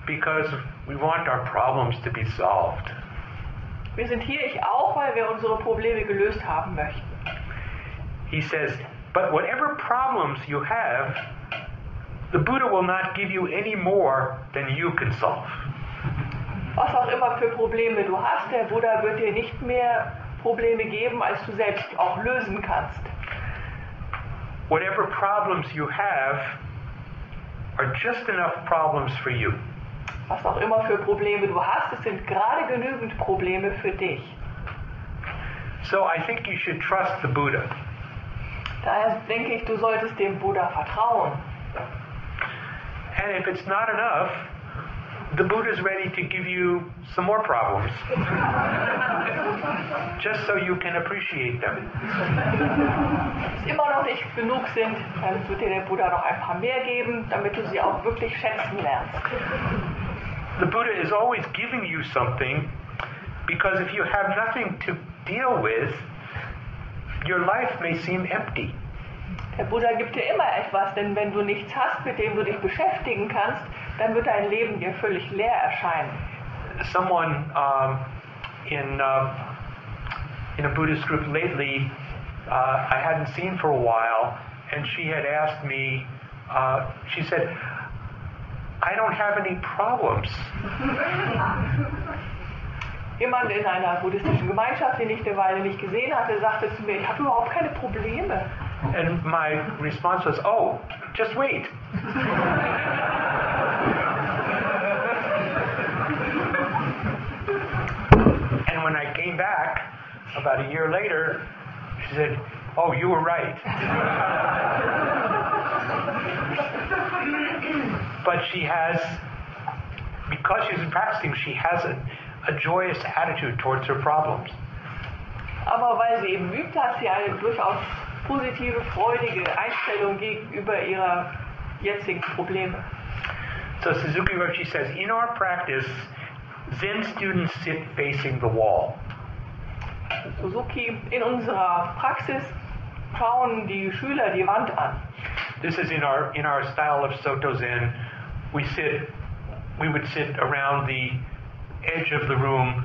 because we want our problems to be solved. Wir sind hier, ich auch, weil wir unsere Probleme gelöst haben möchten. He says, but whatever problems you have, the Buddha will not give you any more than you can solve. Was auch immer für Probleme du hast, der Buddha wird dir nicht mehr Probleme geben, als du selbst auch lösen kannst. Whatever problems you have are just enough problems for you. Was auch immer für Probleme du hast, es sind gerade genügend Probleme für dich. So I think you should trust the Buddha. Daher denke ich, du solltest dem Buddha vertrauen. And if it's not enough, the Buddha's ready to give you some more problems. just so you can appreciate them. Wenn es immer noch nicht genug sind, dann wird dir der Buddha noch ein paar mehr geben, damit du sie auch wirklich schätzen lernst. The Buddha is always giving you something because if you have nothing to deal with, your life may seem empty. Der Buddha gibt dir immer etwas, denn wenn du nichts hast, mit dem du dich beschäftigen kannst, dann wird dein Leben dir völlig leer erscheinen. Someone um, in uh, in a Buddhist group lately, uh, I hadn't seen for a while, and she had asked me. Uh, she said, "I don't have any problems." Jemand in einer buddhistischen Gemeinschaft, den ich eine Weile nicht gesehen hatte, sagte zu mir, ich habe überhaupt keine Probleme. And my response was, "Oh, just wait." came back about a year later, she said, "Oh, you were right." but she has, because she's been practicing, she has a, a joyous attitude towards her problems. Aber weil sie eben übt, hat sie eine durchaus positive, freudige Einstellung gegenüber ihrer jetzigen Probleme. So Suzuki Roshi says, in our practice, Zen students sit facing the wall. Suzuki, in unserer Praxis schauen die Schüler die Wand an. This is in our in our style of Soto Zen. We sit, we would sit around the edge of the room,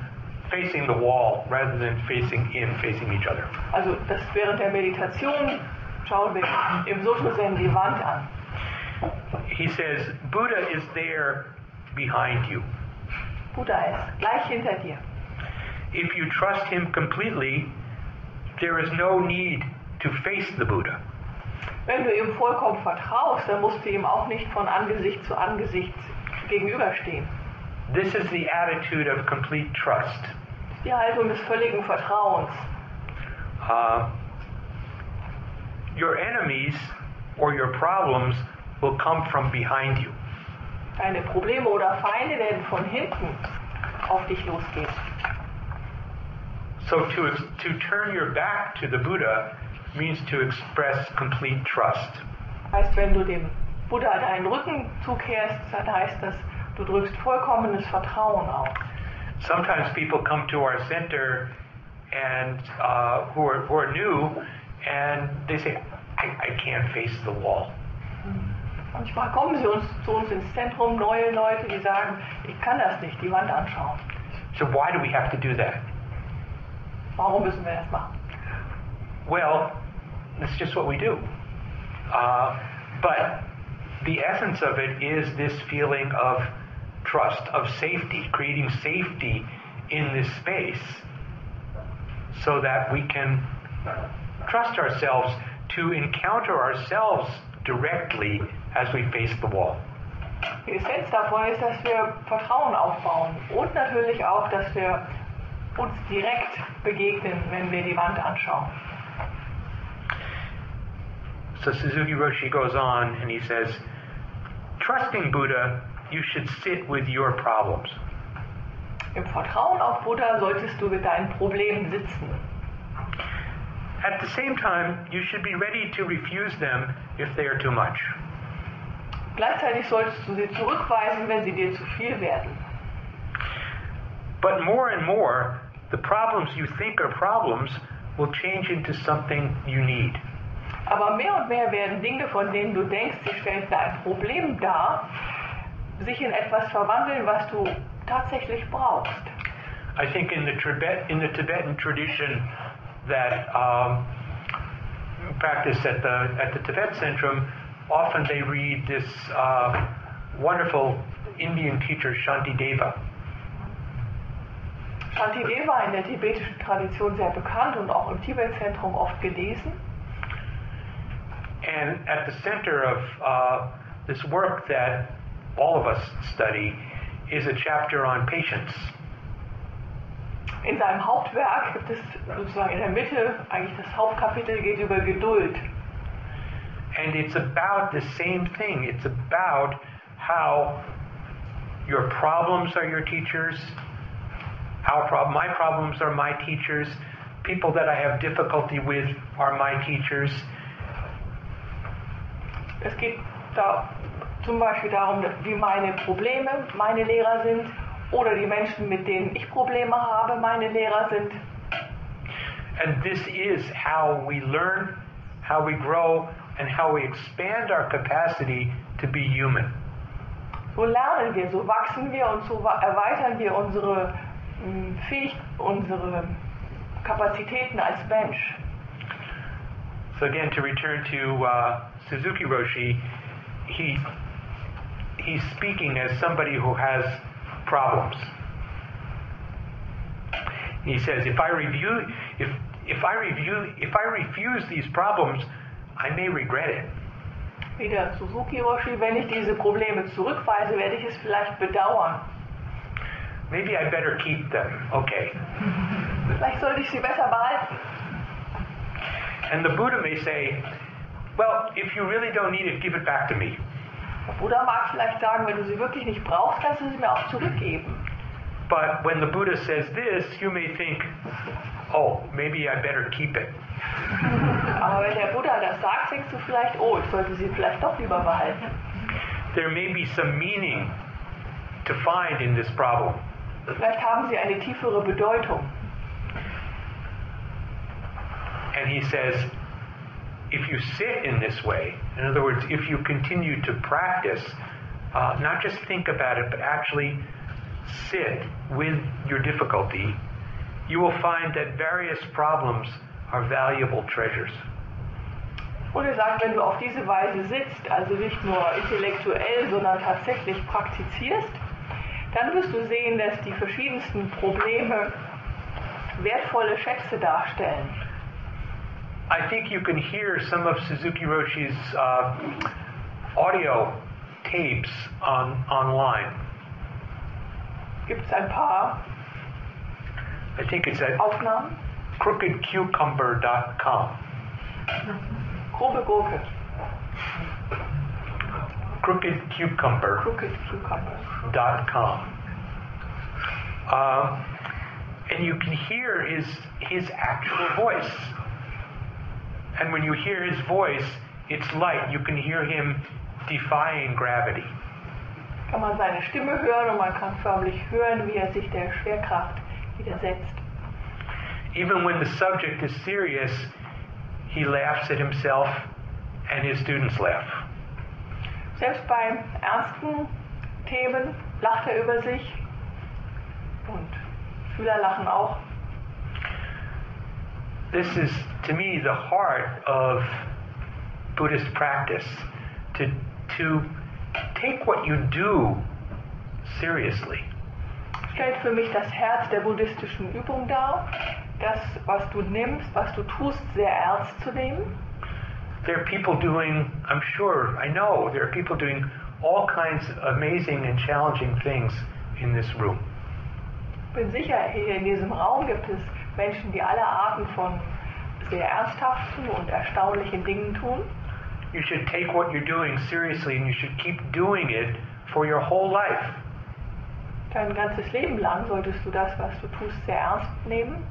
facing the wall rather than facing in, facing each other. Also das während der Meditation schauen wir im Soto-Zen die Wand an. He says, Buddha is there behind you. Buddha ist gleich hinter dir. If you trust him completely, there is no need to face the Buddha. Wenn du ihm vollkommen vertraust, dann musst du ihm auch nicht von Angesicht zu Angesicht gegenüberstehen. This is the attitude of complete trust. Die Haltung des völligen Vertrauens. Uh, your enemies or your problems will come from behind you. Deine Probleme oder Feinde werden von hinten auf dich losgehen. So to, to turn your back to the Buddha means to express complete trust. Heißt, wenn du dem Buddha deinen Rücken zukehrst, dann heißt das, du drückst vollkommenes Vertrauen aus. Sometimes people come to our center and uh, who, are, who are new and they say, I, I can't face the wall. Manchmal kommen sie uns, zu uns ins Zentrum, neue Leute, die sagen, ich kann das nicht, die Wand anschauen. So why do we have to do that? Warum müssen wir das machen? Well, it's just what we do. Uh, but the essence of it is this feeling of trust, of safety, creating safety in this space so that we can trust ourselves to encounter ourselves directly as we face the wall. Die Essenz davon ist, dass wir Vertrauen aufbauen und natürlich auch, dass wir uns direkt begegnen, wenn wir die Wand anschauen. So Suzuki Roshi goes on and he says, trusting Buddha, you should sit with your problems. Im Vertrauen auf Buddha solltest du mit deinen Problemen sitzen. At the same time, you should be ready to refuse them if they are too much. Gleichzeitig solltest du sie zurückweisen, wenn sie dir zu viel werden. But more and more, the problems you think are problems will change into something you need. Aber mehr und mehr werden Dinge, von denen du denkst, sie stellen ein Problem dar, sich in etwas verwandeln, was du tatsächlich brauchst. I think in the Tibet in the Tibetan tradition that um, practice at the at the Tibet Centrum, often they read this uh, wonderful Indian teacher Shantideva. Shantideva in der tibetischen Tradition sehr bekannt und auch im Tibetzentrum oft gelesen. And at the center of uh, this work that all of us study is a chapter on patience. In seinem Hauptwerk gibt es sozusagen in der Mitte eigentlich das Hauptkapitel geht über Geduld. And it's about the same thing. It's about how your problems are your teachers, our prob- my problems are my teachers, people that I have difficulty with are my teachers. Es geht da zum Beispiel darum, wie meine Probleme meine Lehrer sind oder die Menschen, mit denen ich Probleme habe, meine Lehrer sind. And this is how we learn, how we grow, and how we expand our capacity to be human. So lernen wir, so wachsen wir und so erweitern wir unsere Fähig unsere Kapazitäten als Mensch. So again, to return to uh, Suzuki Roshi, he he's speaking as somebody who has problems. He says, if I review, if if I review, if I refuse these problems, I may regret it. Wie der Suzuki Roshi, wenn ich diese Probleme zurückweise, werde ich es vielleicht bedauern. Maybe I better keep them. Okay. Vielleicht sollte ich sie besser behalten. And the Buddha may say, well, if you really don't need it, give it back to me. Der Buddha mag vielleicht sagen, wenn du sie wirklich nicht brauchst, kannst du sie mir auch zurückgeben. But when the Buddha says this, you may think, oh, maybe I better keep it. Aber wenn der Buddha das sagt, denkst du vielleicht, oh, ich sollte sie vielleicht doch lieber behalten. There may be some meaning to find in this problem. Vielleicht haben sie eine tiefere Bedeutung. And he says, if you sit in this way, in other words, if you continue to practice, uh, not just think about it, but actually sit with your difficulty, you will find that various problems are valuable treasures. Und er sagt, wenn du auf diese Weise sitzt, also nicht nur intellektuell, sondern tatsächlich praktizierst, dann wirst du sehen, dass die verschiedensten Probleme wertvolle Schätze darstellen. I think you can hear some of Suzuki Roshi's uh, audio tapes on online. Gibt es ein paar I think it's at Aufnahmen? crookedcucumber.com. Grobe Gurke, crookedcucumber.com. Crooked Cucumber. Uh, and you can hear his his actual voice. And when you hear his voice, it's light. You can hear him defying gravity. Kann man seine Stimme hören und man kann förmlich hören, wie er sich der Schwerkraft widersetzt. Even when the subject is serious, he laughs at himself and his students laugh. Selbst bei ernsten Themen lacht er über sich und Schüler lachen auch. This is, to me, the heart of Buddhist practice to, to take what you do seriously. Stellt für mich das Herz der buddhistischen Übung dar, das, was du nimmst, was du tust, sehr ernst zu nehmen. There are people doing, I'm sure, I know, there are people doing all kinds of amazing and challenging things in this room. bin sicher, hier in diesem Raum gibt es Menschen, die alle Arten von sehr ernsthaften und erstaunlichen Dingen tun. You should take what you're doing seriously and you should keep doing it for your whole life. Dein ganzes Leben lang solltest du das, was du tust, sehr ernst nehmen,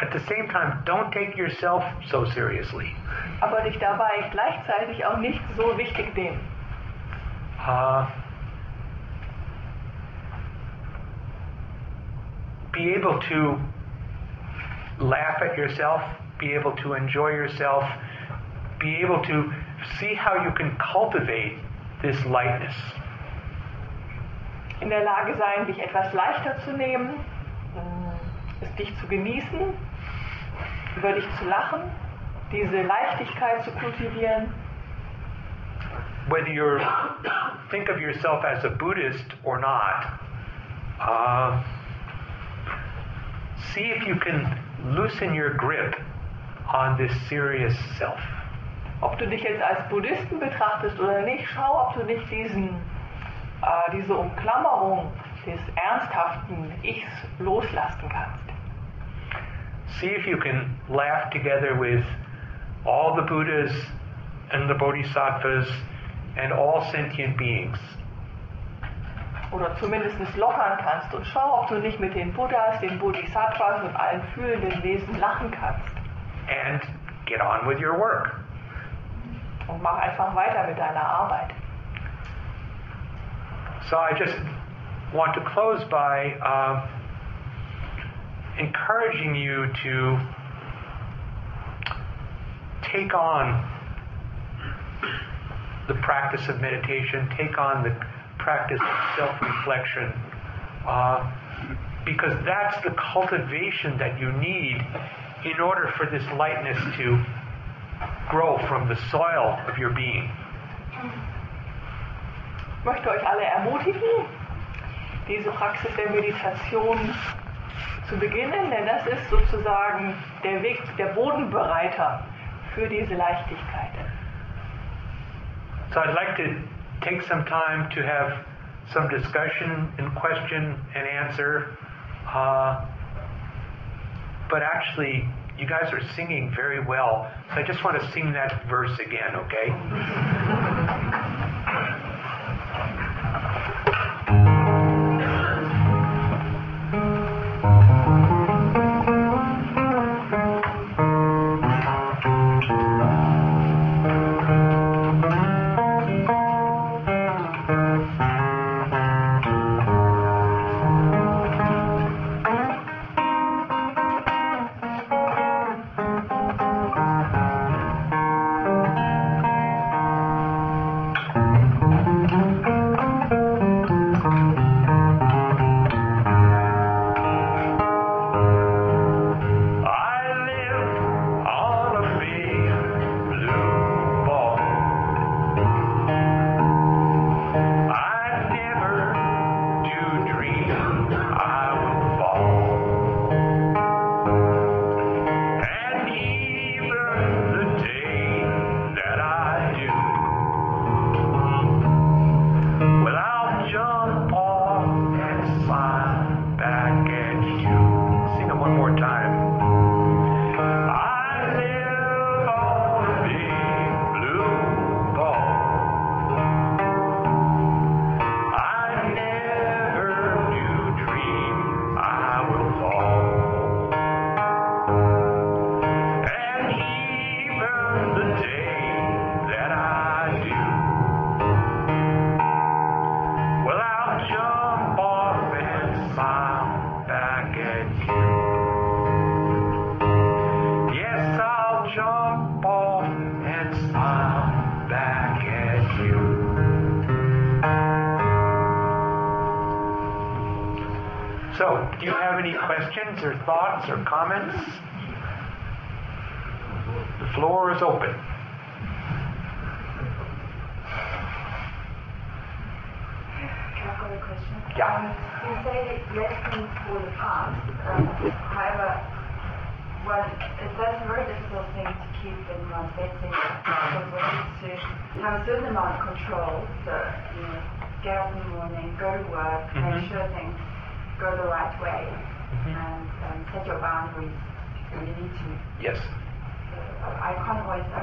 At the same time, don't take yourself so seriously. aber dich dabei gleichzeitig auch nicht so wichtig nehmen. Uh, be able to laugh at yourself, be able to enjoy yourself, be able to see how you can cultivate this lightness. In der Lage sein, dich etwas leichter zu nehmen, dich zu genießen, über dich zu lachen, diese Leichtigkeit zu kultivieren. Whether you think of yourself as a Buddhist or not, uh, see if you can loosen your grip on this serious self. Ob du dich jetzt als Buddhisten betrachtest oder nicht, schau, ob du nicht diesen, äh, diese Umklammerung des ernsthaften Ichs loslassen kannst. See if you can laugh together with all the Buddhas and the Bodhisattvas and all sentient beings. Oder zumindest lockern kannst und schau, ob du nicht mit den Buddhas, den Bodhisattvas und allen fühlenden Wesen lachen kannst. And get on with your work. Und mach einfach weiter mit deiner Arbeit. So I just want to close by uh, encouraging you to take on the practice of meditation, take on the practice of self-reflection, uh, because that's the cultivation that you need in order for this lightness to grow from the soil of your being. Möchte euch alle ermutigen, diese Praxis der Meditation zu beginnen, denn das ist sozusagen der Weg, der Bodenbereiter für diese Leichtigkeit. So I'd like to take some time to have some discussion and question and answer. Uh, but actually, you guys are singing very well. So I just want to sing that verse again, okay?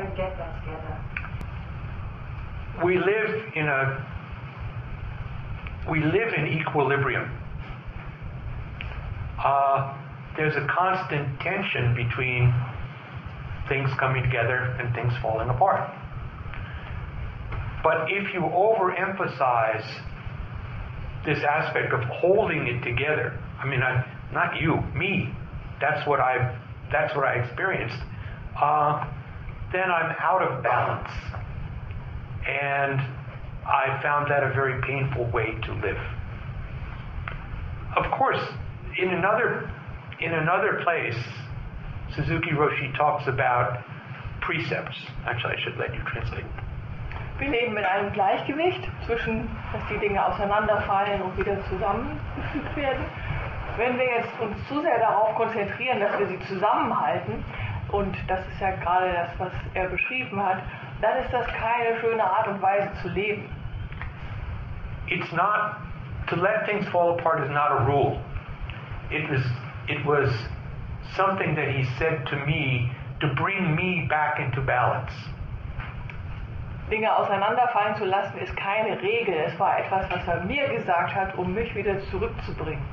Don't get that together. We live in a we live in equilibrium. Uh, there's a constant tension between things coming together and things falling apart. But if you overemphasize this aspect of holding it together, I mean, I, not you, me, that's what I, that's what I experienced. Uh, then I'm out of balance, and I found that a very painful way to live. Of course, in another in another place, Suzuki Roshi talks about precepts. Actually, I should let you translate. Wir leben in einem Gleichgewicht zwischen, dass die Dinge auseinanderfallen und wieder zusammengefügt werden. Wenn wir jetzt uns zu sehr darauf konzentrieren, dass wir sie zusammenhalten, und das ist ja gerade das, was er beschrieben hat, dann ist das keine schöne Art und Weise zu leben. It's not to let things fall apart is not a rule. It was it was something that he said to me to bring me back into balance. Dinge auseinanderfallen zu lassen ist keine Regel. Es war etwas, was er mir gesagt hat, um mich wieder zurückzubringen.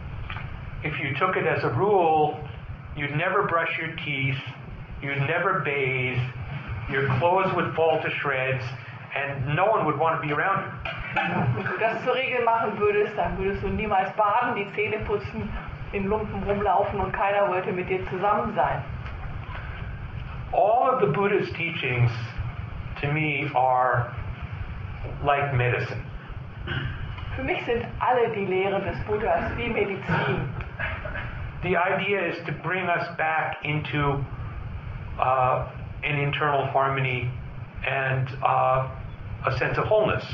If you took it as a rule, you'd never brush your teeth, you'd never bathe, your clothes would fall to shreds, and no one would want to be around you. Wenn du das zur Regel machen würdest, dann würdest du niemals baden, die Zähne putzen, in Lumpen rumlaufen und keiner wollte mit dir zusammen sein. All of the Buddha's teachings, to me, are like medicine. Für mich sind alle die Lehren des Buddhas wie Medizin. The idea is to bring us back into uh, an internal harmony and uh, a sense of wholeness.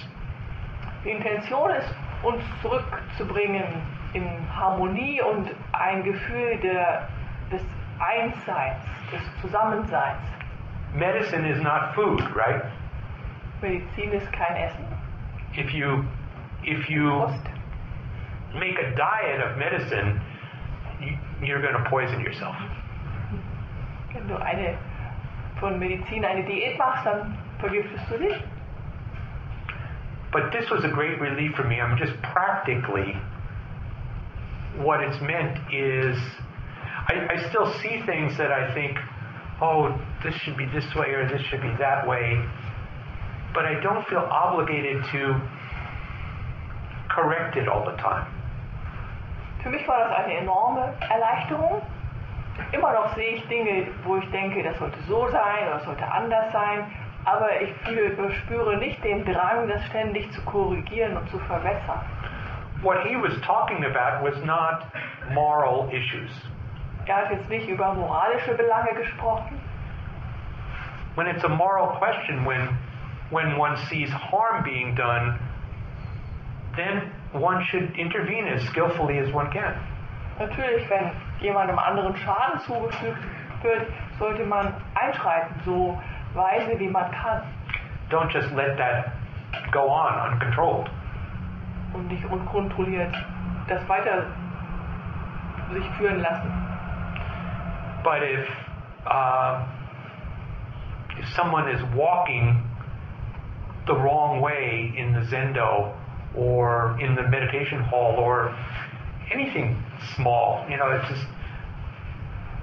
Die Intention ist, uns zurückzubringen in Harmonie und ein Gefühl der, des Einsseins, des Zusammenseins. Medicine is not food, right? Medizin ist kein Essen. If you if you Kost. make a diet of medicine, you, you're going to poison yourself. Wenn du eine von Medizin eine Diät machst, dann vergiftest du dich. But this was a great relief for me. I'm just practically what it's meant is I, I still see things that I think, oh, this should be this way or this should be that way. But I don't feel obligated to correct it all the time. Für mich war das eine enorme Erleichterung. Immer noch sehe ich Dinge, wo ich denke, das sollte so sein oder das sollte anders sein. Aber ich spüre nicht den Drang, das ständig zu korrigieren und zu verbessern. What he was talking about was not moral issues. Er hat jetzt nicht über moralische Belange gesprochen. When it's a moral question, when when one sees harm being done, then one should intervene as skillfully as one can. Natürlich, wenn jemandem anderen Schaden zugefügt wird, sollte man einschreiten, so weise wie man kann Don't just let that go on uncontrolled. und nicht unkontrolliert das weiter sich führen lassen. But if uh, if someone is walking the wrong way in the zendo or in the meditation hall or anything small, you know, it's just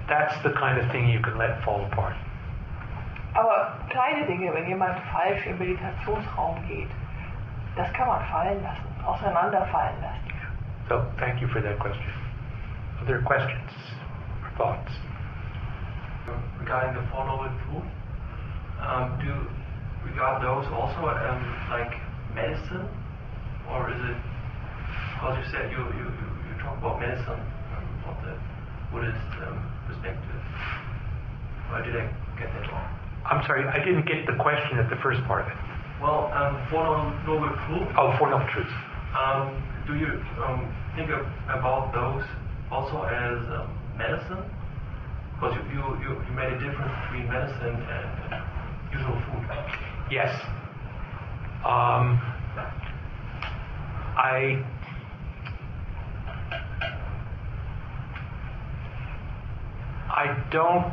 that's the kind of thing you can let fall apart. Aber kleine Dinge, wenn jemand falsch im Meditationsraum geht, das kann man fallen lassen, auseinanderfallen lassen. So thank you for that question. Other questions or thoughts? regarding the Four Noble Truths, um, do you regard those also um, like medicine, or is it? Because you said you you, you, you talk about medicine. from the Buddhist um, perspective. Or did I get that wrong? I'm sorry, I didn't get the question at the first part of it. Well, um, Four Noble Truths, Oh, Four Noble Truths. um, do you um, think of, about those also as um, medicine? Because you, you, you, you made a difference between medicine and usual food. Yes. Um, I I don't.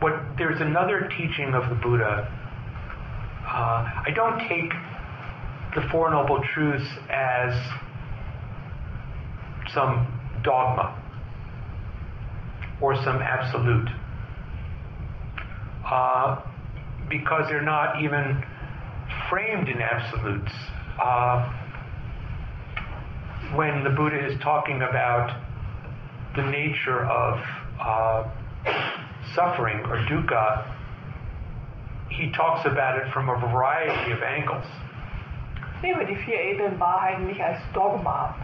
What there's another teaching of the Buddha. Uh, I don't take the Four Noble Truths as some dogma or some absolute. Uh, because they're not even framed in absolutes. Uh, when the Buddha is talking about the nature of uh, suffering or dukkha, he talks about it from a variety of angles. Wir die vier edlen Wahrheiten nicht als Dogma.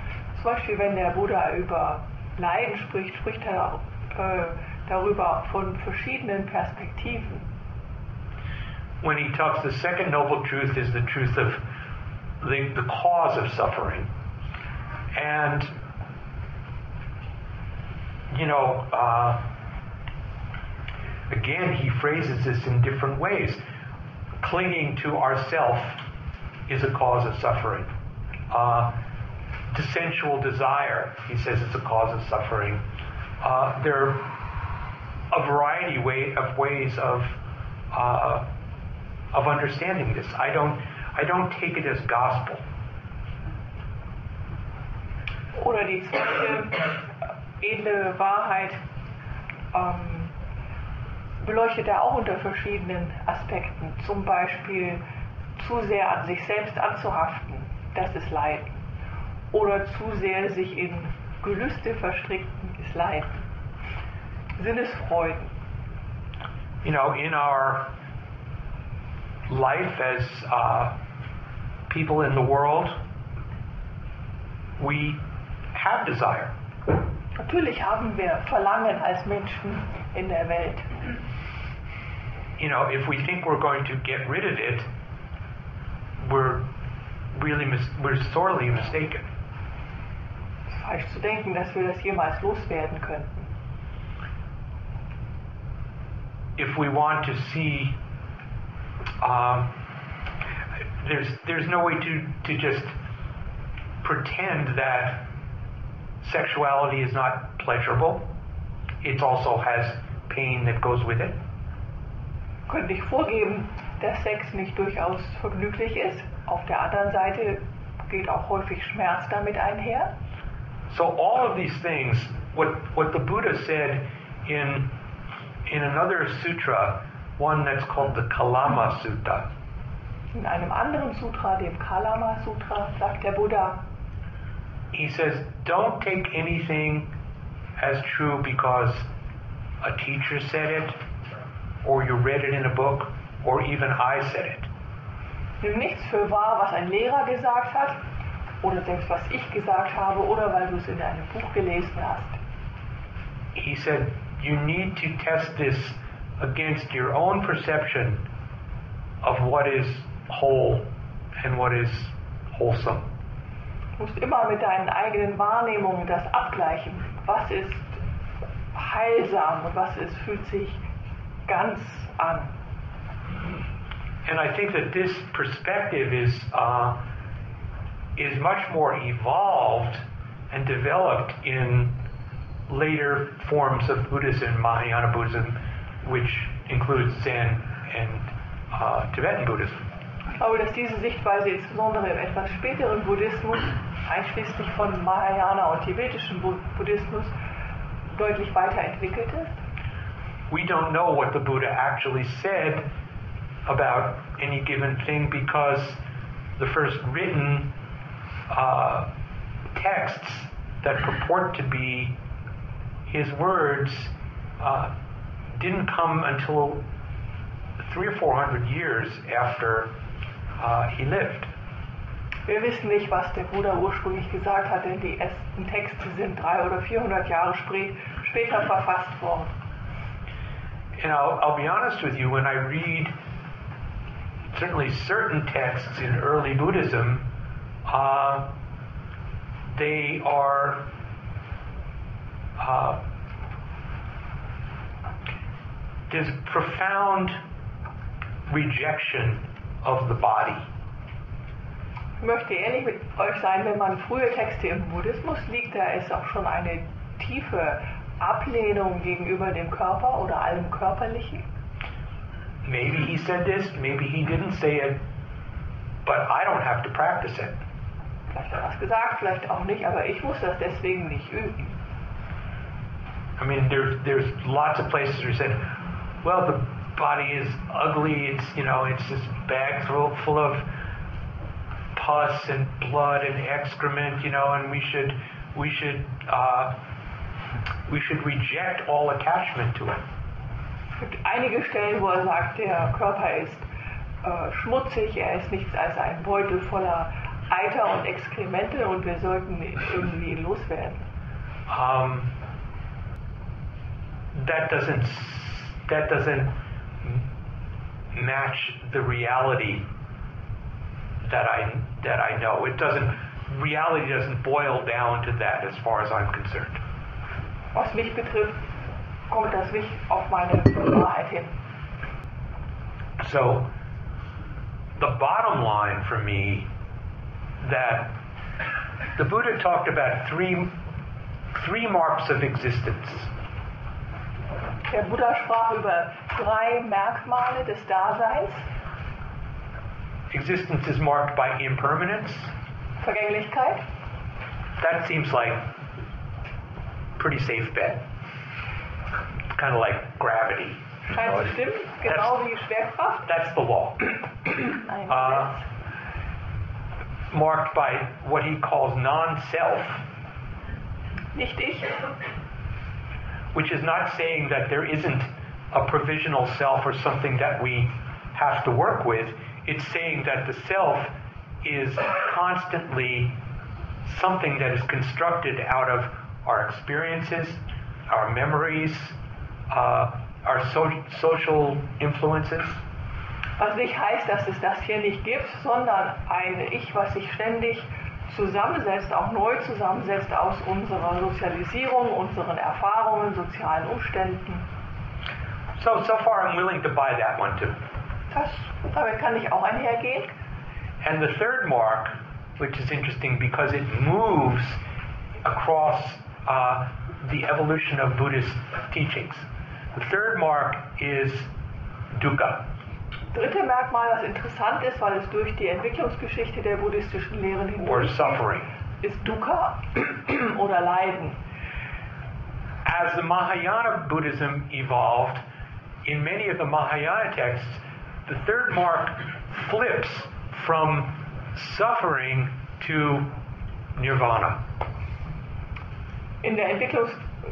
Zum Beispiel, wenn der Buddha über Leiden spricht, spricht er äh, darüber von verschiedenen Perspektiven. When he talks, the second noble truth is the truth of the, the cause of suffering. And, you know, uh, again, he phrases this in different ways. Clinging to ourself is a cause of suffering. Uh, sensual desire, he says, is a cause of suffering. Uh, there are a variety way, of ways of uh, of understanding this. I don't I don't take it as gospel. Oder die zweite edle Wahrheit ähm, beleuchtet er auch unter verschiedenen Aspekten. Zum Beispiel zu sehr an sich selbst anzuhaften, das ist Leiden. Oder zu sehr sich in Gelüste verstricken, ist Leiden. Sinnesfreuden. You know, in our life as uh, people in the world, we have desire. Natürlich haben wir Verlangen als Menschen in der Welt. You know, if we think we're going to get rid of it, we're really mis- we're sorely mistaken. Es ist falsch zu denken, dass wir das jemals loswerden könnten. If we want to see, um, there's there's no way to to just pretend that sexuality is not pleasurable. It also has pain that goes with it. Wir können nicht vorgeben, dass Sex nicht durchaus vergnüglich ist. Auf der anderen Seite geht auch häufig Schmerz damit einher. So all of these things, what what the Buddha said in in another sutra, one that's called the Kalama Sutta, In einem anderen Sutra, dem Kalama Sutra, sagt der Buddha, he says, don't take anything as true because a teacher said it, or you read it in a book, or even I said it. nimm nichts für wahr, was ein Lehrer gesagt hat, oder selbst was ich gesagt habe, oder weil du es in einem Buch gelesen hast. He said, you need to test this against your own perception of what is whole and what is wholesome. Musst immer mit deinen eigenen Wahrnehmungen das abgleichen. Was ist heilsam und was ist, fühlt sich ganz an. And I think that this perspective is uh, is much more evolved and developed in later forms of Buddhism, Mahayana Buddhism, which includes Zen and uh, Tibetan Buddhism. Ich glaube, dass diese Sichtweise insbesondere im etwas späteren Buddhismus, einschließlich von Mahayana und tibetischem Buddhismus, deutlich weiterentwickelt ist. We don't know what the Buddha actually said about any given thing because the first written uh, texts that purport to be his words uh, didn't come until three or four hundred years after uh, he lived. Wir wissen nicht, was der Bruder ursprünglich gesagt hat, denn die ersten Texte sind drei oder 400 Jahre spä- später verfasst worden. And I'll, I'll be honest with you, when I read certainly certain texts in early Buddhism, uh, they are uh, there's profound rejection of the body. Ich möchte ehrlich mit euch sein, wenn man frühe Texte im Buddhismus liest, da ist auch schon eine tiefe Ablehnung gegenüber dem Körper oder allem Körperlichen. Maybe he said this, maybe he didn't say it, but I don't have to practice it. Vielleicht hat er was gesagt, vielleicht auch nicht, aber ich muss das deswegen nicht üben. I mean, there's there's lots of places where he said, well, the body is ugly. It's you know, it's this bag full full of pus and blood and excrement. You know, and we should we should uh, we should reject all attachment to it. Einige Stellen, wo er sagt, der Körper ist äh, schmutzig, er ist nichts als ein Beutel voller Eiter und Exkremente und wir sollten ihn irgendwie loswerden. Um, that doesn't that doesn't match the reality that I that I know. It doesn't reality doesn't boil down to that as far as I'm concerned. Was mich betrifft, kommt das nicht auf meine Wahrheit hin. So the bottom line for me that the Buddha talked about three three marks of existence. Der Buddha sprach über drei Merkmale des Daseins. Existence is marked by impermanence. Vergänglichkeit, That seems like pretty safe bet. It's kind of like gravity. scheint zu stimmen, genau wie Schwerkraft. That's the law. Uh, marked by what he calls non-self, Nicht ich, which is not saying that there isn't a provisional self or something that we have to work with. It's saying that the self is constantly something that is constructed out of our experiences, our memories, uh, our so- social influences. was nicht heißt, dass es das hier nicht gibt, sondern ein Ich, was sich ständig zusammensetzt, auch neu zusammensetzt aus unserer Sozialisierung, unseren Erfahrungen, sozialen Umständen. So, so far I'm willing to buy that one too. Das, damit kann ich auch einhergehen. And the third mark, which is interesting because it moves across uh, the evolution of Buddhist teachings. The third mark is dukkha. Dritte Merkmal, das interessant ist, weil es durch die Entwicklungsgeschichte der buddhistischen Lehren hindurch ist Dukkha oder Leiden. As the Mahayana Buddhism evolved, in many of the Mahayana texts, the third mark flips from suffering to nirvana. In der Entwicklung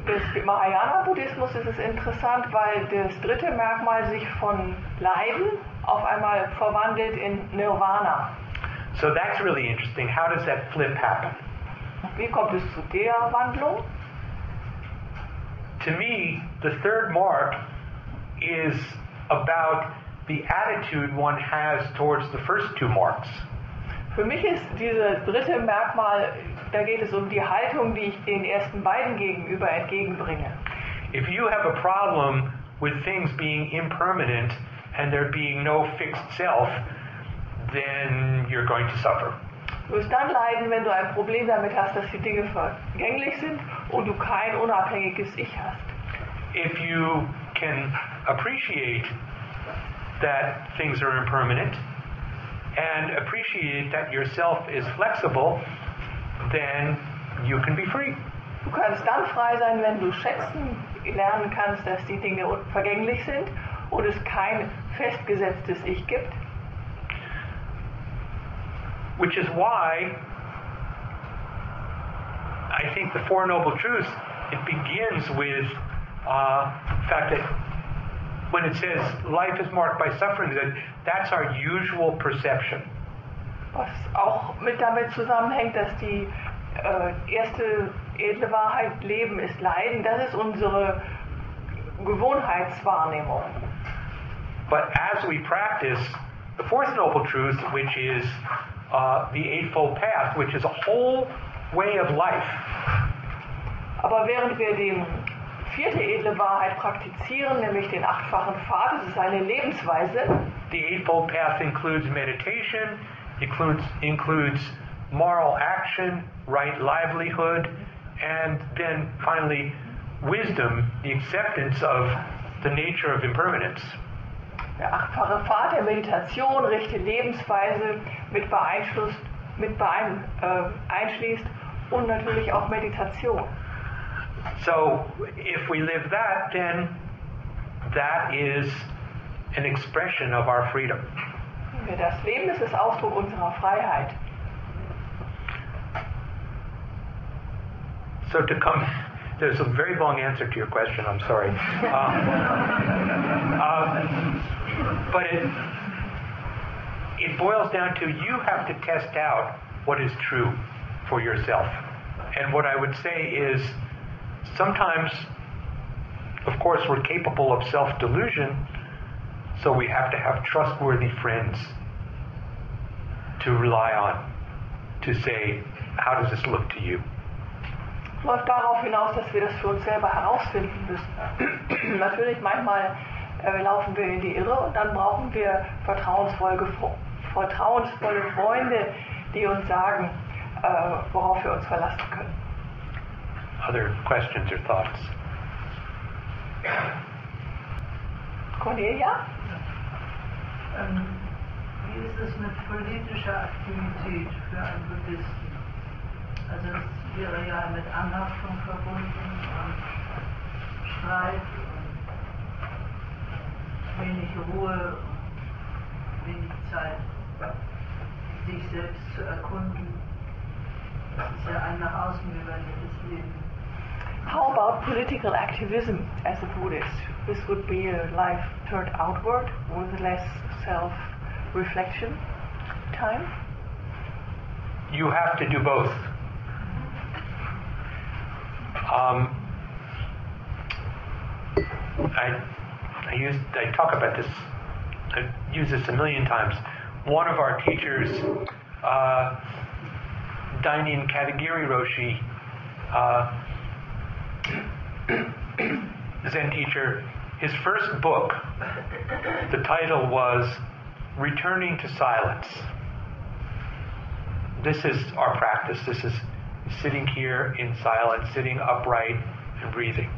des Mahayana-Buddhismus ist es interessant, weil das dritte Merkmal sich von Leiden auf einmal verwandelt in Nirvana. So that's really interesting. How does that flip happen? Wie kommt es zu der Wandlung? To me, the third mark is about the attitude one has towards the first two marks. Für mich ist dieses dritte Merkmal, da geht es um die Haltung, die ich den ersten beiden gegenüber entgegenbringe. If you have a problem with things being impermanent and there being no fixed self, then you're going to suffer. Du wirst dann leiden, wenn du ein Problem damit hast, dass die Dinge vergänglich sind und du kein unabhängiges Ich hast. If you can appreciate that things are impermanent and appreciate that yourself is flexible, then you can be free. Du kannst dann frei sein, wenn du schätzen lernen kannst, dass die Dinge vergänglich sind und es kein festgesetztes Ich gibt. Which is why I think the Four Noble Truths, it begins with uh, the fact that when it says life is marked by suffering, that that's our usual perception. Was auch mit damit zusammenhängt, dass die äh, erste edle Wahrheit, Leben ist Leiden, das ist unsere Gewohnheitswahrnehmung. But as we practice the fourth noble truth, which is uh, the Eightfold Path, which is a whole way of life, Aber während wir die vierte edle Wahrheit praktizieren, nämlich den achtfachen Pfad, das ist eine Lebensweise, the Eightfold Path includes meditation, includes, includes moral action, right livelihood, and then finally wisdom, the acceptance of the nature of impermanence. der achtfache Pfad der Meditation, rechte Lebensweise mit, beeinflusst, mit beein, äh, einschließt und natürlich auch Meditation. So if we live that, then that is an expression of our freedom. Wenn wir das leben, ist es Ausdruck unserer Freiheit. So to come, there's a very long answer to your question. I'm sorry, um, um, but it it boils down to you have to test out what is true for yourself. And what I would say is sometimes, of course, we're capable of self delusion, so we have to have trustworthy friends to rely on to say, how does this look to you? läuft darauf hinaus, dass wir das für uns selber herausfinden müssen. Natürlich, manchmal äh, laufen wir in die Irre und dann brauchen wir vertrauensvolle, vertrauensvolle Freunde, die uns sagen, äh, worauf wir uns verlassen können. Other questions or thoughts? Cornelia? Ähm, wie ist es mit politischer Aktivität für einen Buddhisten? Also das wäre ja mit Anhaftung verbunden und Streit und wenig Ruhe und wenig Zeit, sich selbst zu erkunden. Das ist ja ein nach außen gewendetes Leben. How about political activism as a Buddhist? This would be a life turned outward with less self reflection time? You have to do both. Um, I, I use I talk about this. I use this a million times. One of our teachers, uh, Dainin Katagiri Roshi, uh, Zen teacher, his first book, the title was Returning to Silence. This is our practice. This is sitting here in silence, sitting upright and breathing.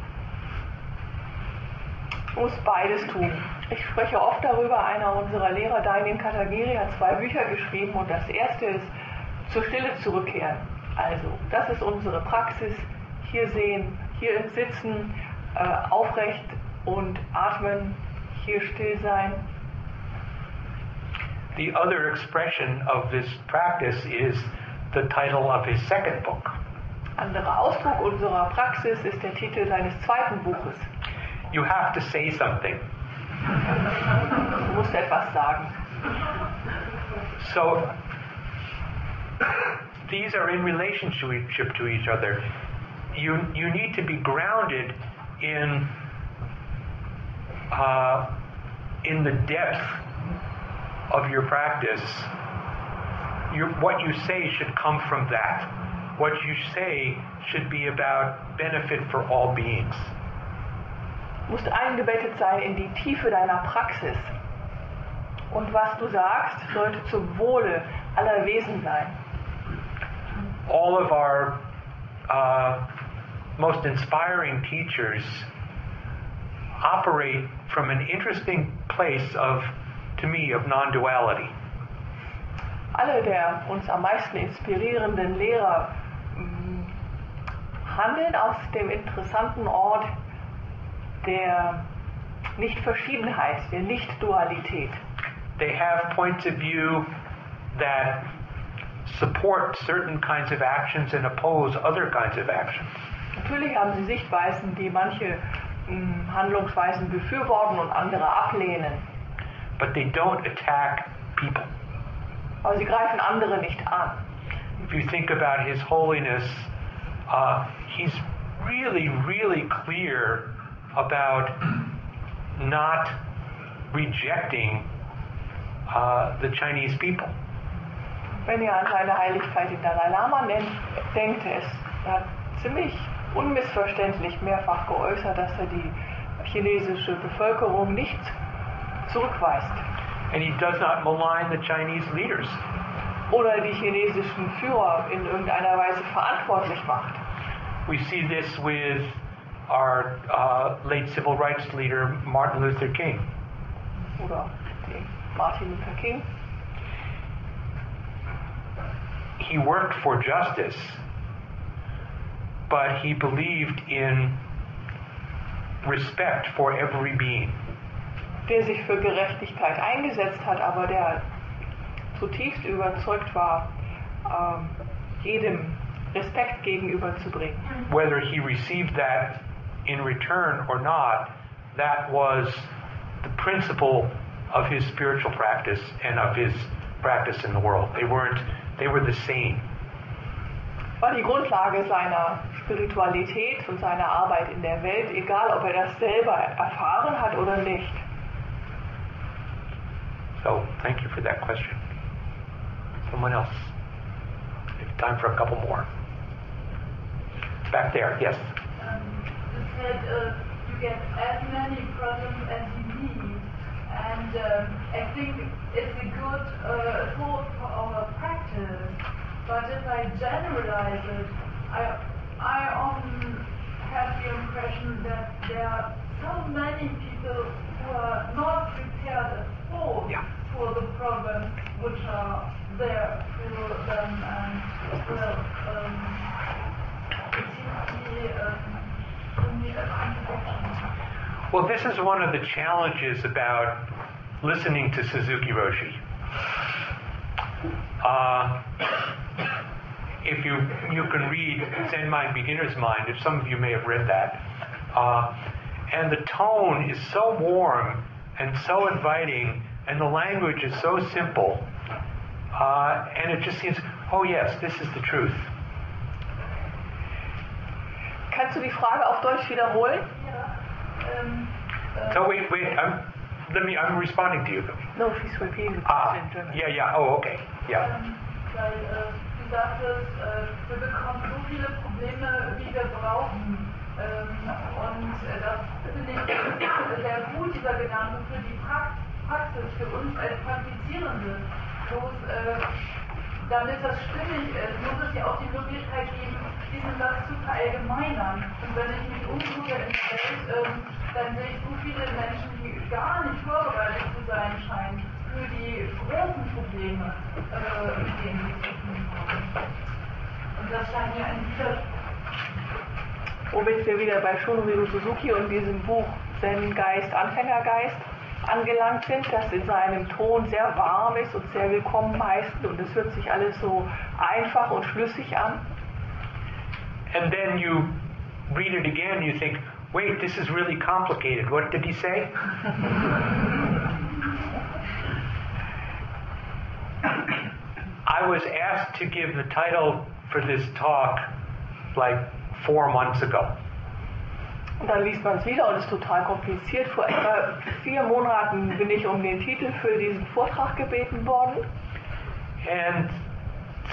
Muss beides tun. Ich spreche oft darüber. Einer unserer Lehrer, Dainin Katagiri, hat zwei Bücher geschrieben und das erste ist zur Stille zurückkehren. Also, das ist unsere Praxis. Hier sehen, hier sitzen, äh, aufrecht und atmen, hier still sein. The other expression of this practice is the title of his second book. Anderer Ausdruck unserer Praxis ist der Titel seines zweiten Buches. You have to say something. Du musst etwas sagen. So these are in relationship to each other. You you need to be grounded in uh, in the depth of your practice. Your, what you say should come from that. What you say should be about benefit for all beings. Musst eingebettet sein in die Tiefe deiner Praxis. Und was du sagst, sollte zum Wohle aller Wesen sein. All of our uh, most inspiring teachers operate from an interesting place of, to me, of non-duality. Alle der uns am meisten inspirierenden Lehrer mm, handeln aus dem interessanten Ort der Nichtverschiedenheit, der Nicht-Dualität. They have points of view that support certain kinds of actions and oppose other kinds of actions. Natürlich haben sie Sichtweisen, die manche mh, Handlungsweisen befürworten und andere ablehnen. But they don't attack people. aber sie greifen andere nicht an. If you think about His holiness, uh, He's really, really clear about not rejecting uh, the Chinese people. Wenn ihr an seine Heiligkeit den Dalai Lama nennt, denkt er es. Er hat ziemlich unmissverständlich mehrfach geäußert, dass er die chinesische Bevölkerung nicht zurückweist. And He does not malign the Chinese leaders. Oder die chinesischen Führer in irgendeiner Weise verantwortlich macht. We see this with our uh, late civil rights leader, Martin Luther King. Oder Martin Luther King. He worked for justice, but he believed in respect for every being. der sich für Gerechtigkeit eingesetzt hat, aber der zutiefst überzeugt war, ähm, jedem Respekt gegenüberzubringen. Whether he received that in return or not, that was the principle of his spiritual practice and of his practice in the world. They weren't, they were the same. War die Grundlage seiner Spiritualität und seiner Arbeit in der Welt, egal ob er das selber erfahren hat oder nicht. So, thank you for that question. Someone else? Time for a couple more. Back there, yes. Um, you said uh, you get as many problems as you need, and um, I think it's a good uh, thought for our practice. But if I generalize it, I I often have the impression that there are so many people who are not prepared at all Yeah. for the problems which are there for them, and well. Um, it seems to be um, me a contradiction. Well, this is one of the challenges about listening to Suzuki Roshi. Uh, if you you can read Zen Mind Beginner's Mind, if some of you may have read that, uh, and the tone is so warm and so inviting, and the language is so simple, uh, and it just seems, oh yes, this is the truth. Kannst du die Frage auf Deutsch wiederholen? Yeah. Um, uh, So wait, wait, I'm, let me, I'm responding to you. No, she's repeating it Ah, in German. yeah, yeah, oh, okay, yeah. ähm, weil äh, sagtest, äh, wir bekommen so viele Probleme, wie wir brauchen. Ähm, und äh, das finde ich sehr gut, dieser Gedanke für die Prax Praxis, für uns als Praktizierende. Bloß, äh, damit das stimmig ist, muss es ja auch die Möglichkeit geben, diesen Satz zu verallgemeinern. Und wenn ich mich umgucke in der Welt, ähm, dann sehe ich so viele Menschen, die gar nicht vorbereitet zu sein scheinen für die großen Probleme, äh, mit denen sie zu tun haben. Und das scheint mir ein Widerspruch. Womit wir wieder bei Shunryu Suzuki und diesem Buch Zen Geist, Anfängergeist angelangt sind, das in seinem Ton sehr warm ist und sehr willkommen heißt und es hört sich alles so einfach und schlüssig an. And then you read it again, you think, wait, this is really complicated. What did he say? I was asked to give the title for this talk like four months ago. Und dann liest man es wieder und ist total kompliziert. Vor etwa vier Monaten bin ich um den Titel für diesen Vortrag gebeten worden. And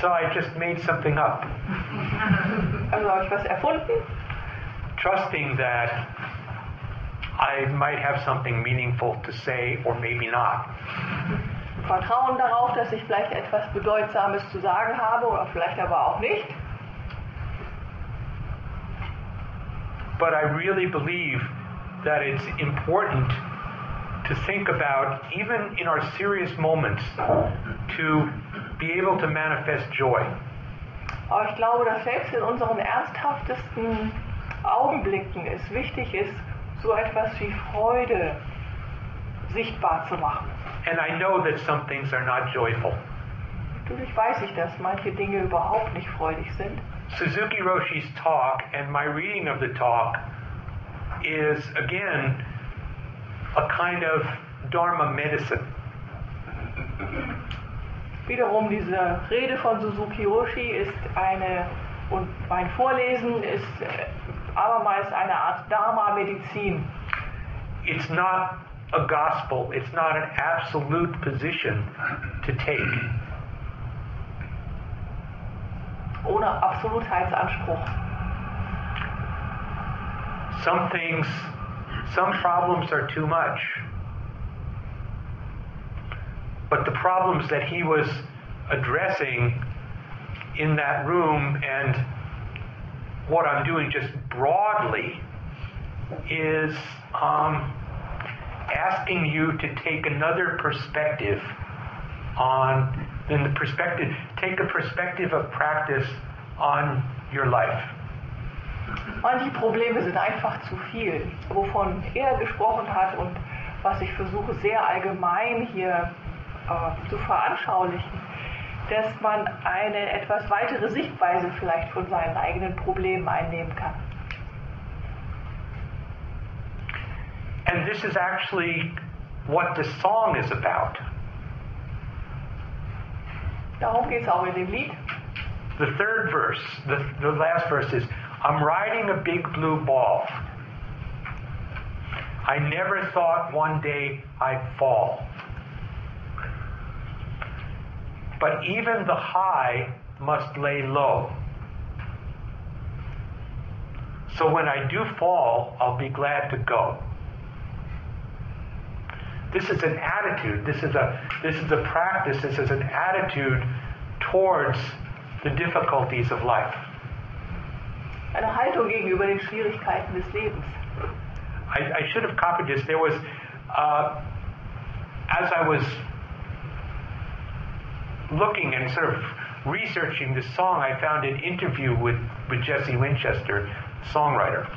so I just made something up, Also habe ich was erfunden, trusting that I might have something meaningful to say or maybe not. Vertrauen darauf, dass ich vielleicht etwas Bedeutsames zu sagen habe oder vielleicht aber auch nicht. But I really believe that it's important to think about, even in our serious moments, to be able to manifest joy. Aber ich glaube, dass selbst in unseren ernsthaftesten Augenblicken es wichtig ist, so etwas wie Freude sichtbar zu machen. And I know that some things are not joyful. Natürlich weiß ich, dass manche Dinge überhaupt nicht freudig sind. Suzuki Roshi's talk and my reading of the talk is, again, a kind of Dharma medicine. Wiederum diese Rede von Suzuki Roshi ist eine, und mein Vorlesen ist äh, abermals eine Art Dharma-Medizin. It's not a gospel, it's not an absolute position to take. Ohne Absolutheitsanspruch. Some things, some problems are too much. But the problems that he was addressing in that room and what I'm doing just broadly is um, asking you to take another perspective on, in the perspective, take a perspective of practice on your life. Manche Probleme sind einfach zu viel. Wovon er gesprochen hat und was ich versuche sehr allgemein hier äh, zu veranschaulichen, dass man eine etwas weitere Sichtweise vielleicht von seinen eigenen Problemen einnehmen kann. And this is actually what the song is about. Darum geht es auch in dem Lied. The third verse, the, the last verse is I'm riding a big blue ball. I never thought one day I'd fall. But even the high must lay low. So when I do fall, I'll be glad to go. This is an attitude. This is a this is a practice. This is an attitude towards the difficulties of life. Eine Haltung gegenüber den Schwierigkeiten des Lebens. I, I should have copied this. There was, uh, as I was looking and sort of researching this song, I found an interview with, with Jesse Winchester, songwriter.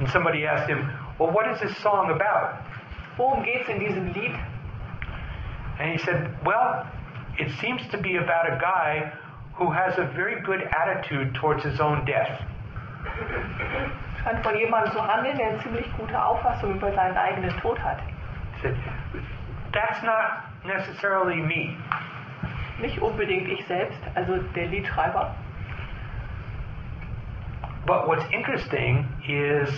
And somebody asked him, Well, what is this song about? Worum geht es in diesem Lied? And he said, Well, it seems to be about a guy who has a very good attitude towards his own death. Scheint von jemandem zu handeln, der eine ziemlich gute Auffassung über seinen eigenen Tod hat. He said, That's not necessarily me. Nicht unbedingt ich selbst, also der Liedschreiber. But what's interesting is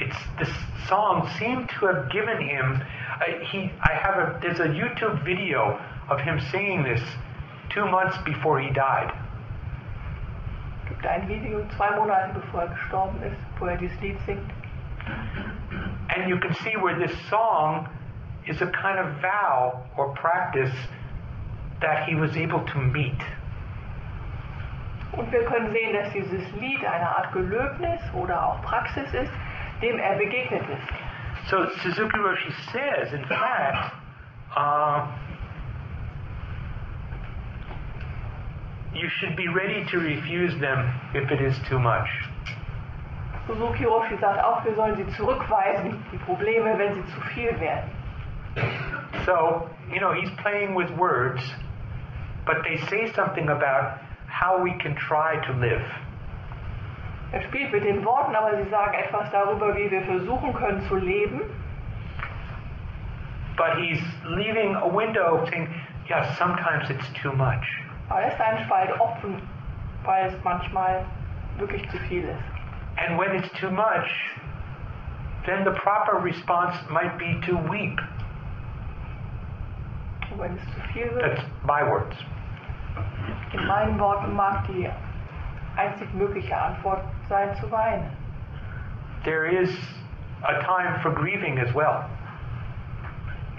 it's this song seemed to have given him uh, he I have a there's a YouTube video of him singing this two months before he died. Video, er er. And you can see where this song is a kind of vow or practice that he was able to meet. Und wir können sehen, dass dieses Lied eine Art Gelöbnis oder auch Praxis ist, dem er begegnet ist. So Suzuki Roshi says, in fact, uh, you should be ready to refuse them if it is too much. Suzuki Roshi sagt auch, wir sollen sie zurückweisen, die Probleme, wenn sie zu viel werden. So, you know, he's playing with words, but they say something about how we can try to live. Er spielt mit den Worten, aber sie sagen etwas darüber, wie wir versuchen können zu leben. But he's leaving a window saying, yeah, sometimes it's too much. Aber er lässt einen Spalt offen, weil es manchmal wirklich zu viel ist. And when it's too much, then the proper response might be to weep. Und wenn es zu viel wird, That's my words. in meinen Worten mag die einzig mögliche Antwort sein, zu weinen. There is a time for grieving as well.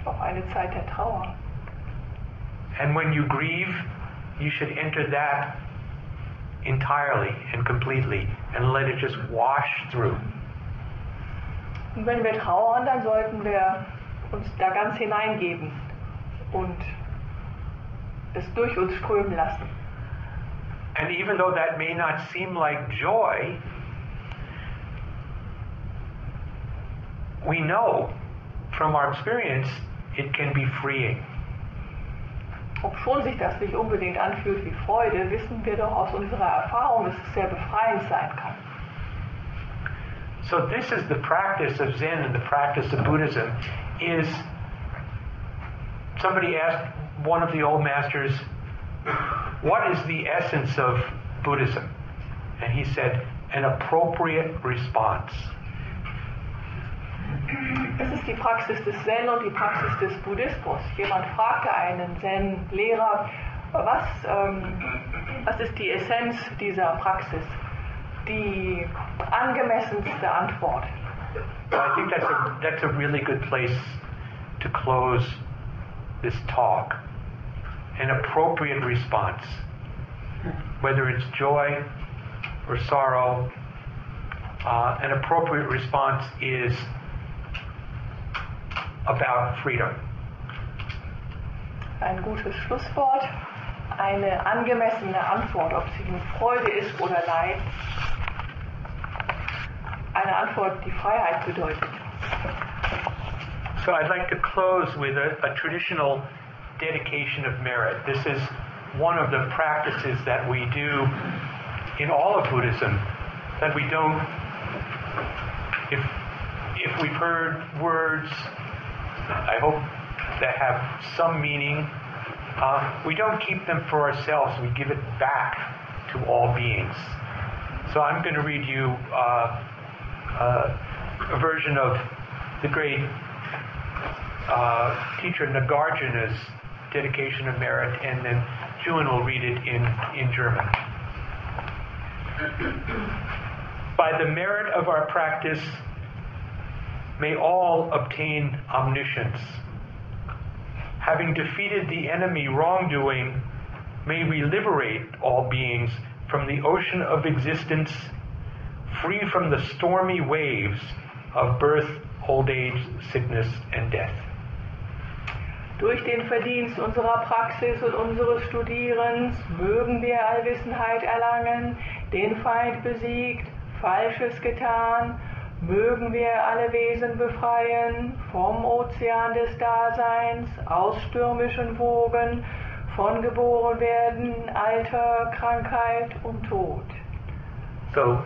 Auch eine Zeit der Trauer. And when you grieve, you should enter that entirely and completely and let it just wash through. Und wenn wir trauern, dann sollten wir uns da ganz hineingeben und es durch uns strömen lassen. And even though that may not seem like joy, we know from our experience it can be freeing. Obschon sich das nicht unbedingt anfühlt wie Freude, wissen wir doch aus unserer Erfahrung, dass es sehr befreiend sein kann. So this is the practice of Zen and the practice of Buddhism is somebody asked one of the old masters, What is the essence of Buddhism? And he said, An appropriate response. Es ist die Praxis des Zen und die Praxis des Buddhismus. Jemand fragte einen Zen-Lehrer, was, ähm, was ist die Essenz dieser Praxis? Die angemessenste Antwort. I think that's a, that's a really good place to close this talk. An appropriate response, whether it's joy or sorrow, uh, an appropriate response is about freedom. Ein gutes Schlusswort. Eine angemessene Antwort, ob sie nun Freude ist oder Leid. Eine Antwort, die Freiheit bedeutet. So I'd like to close with a, a traditional dedication of merit. This is one of the practices that we do in all of Buddhism that we don't if if we've heard words I hope that have some meaning uh, we don't keep them for ourselves we give it back to all beings so I'm going to read you uh, uh, a version of the great uh, teacher Nagarjuna's dedication of merit and then June will read it in, in German. By the merit of our practice, may all obtain omniscience. Having defeated the enemy wrongdoing, may we liberate all beings from the ocean of existence, free from the stormy waves of birth, old age, sickness, and death. Durch den Verdienst unserer Praxis und unseres Studierens mögen wir Allwissenheit erlangen, den Feind besiegt, Falsches getan, mögen wir alle Wesen befreien vom Ozean des Daseins, aus stürmischen Wogen, von geboren werden, Alter, Krankheit und Tod. So,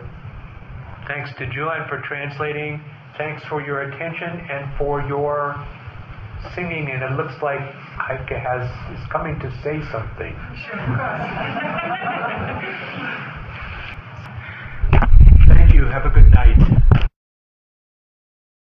thanks to Juan for translating. Thanks for your attention and for your singing. And it looks like Heike has is coming to say something. Thank you. Have a good night.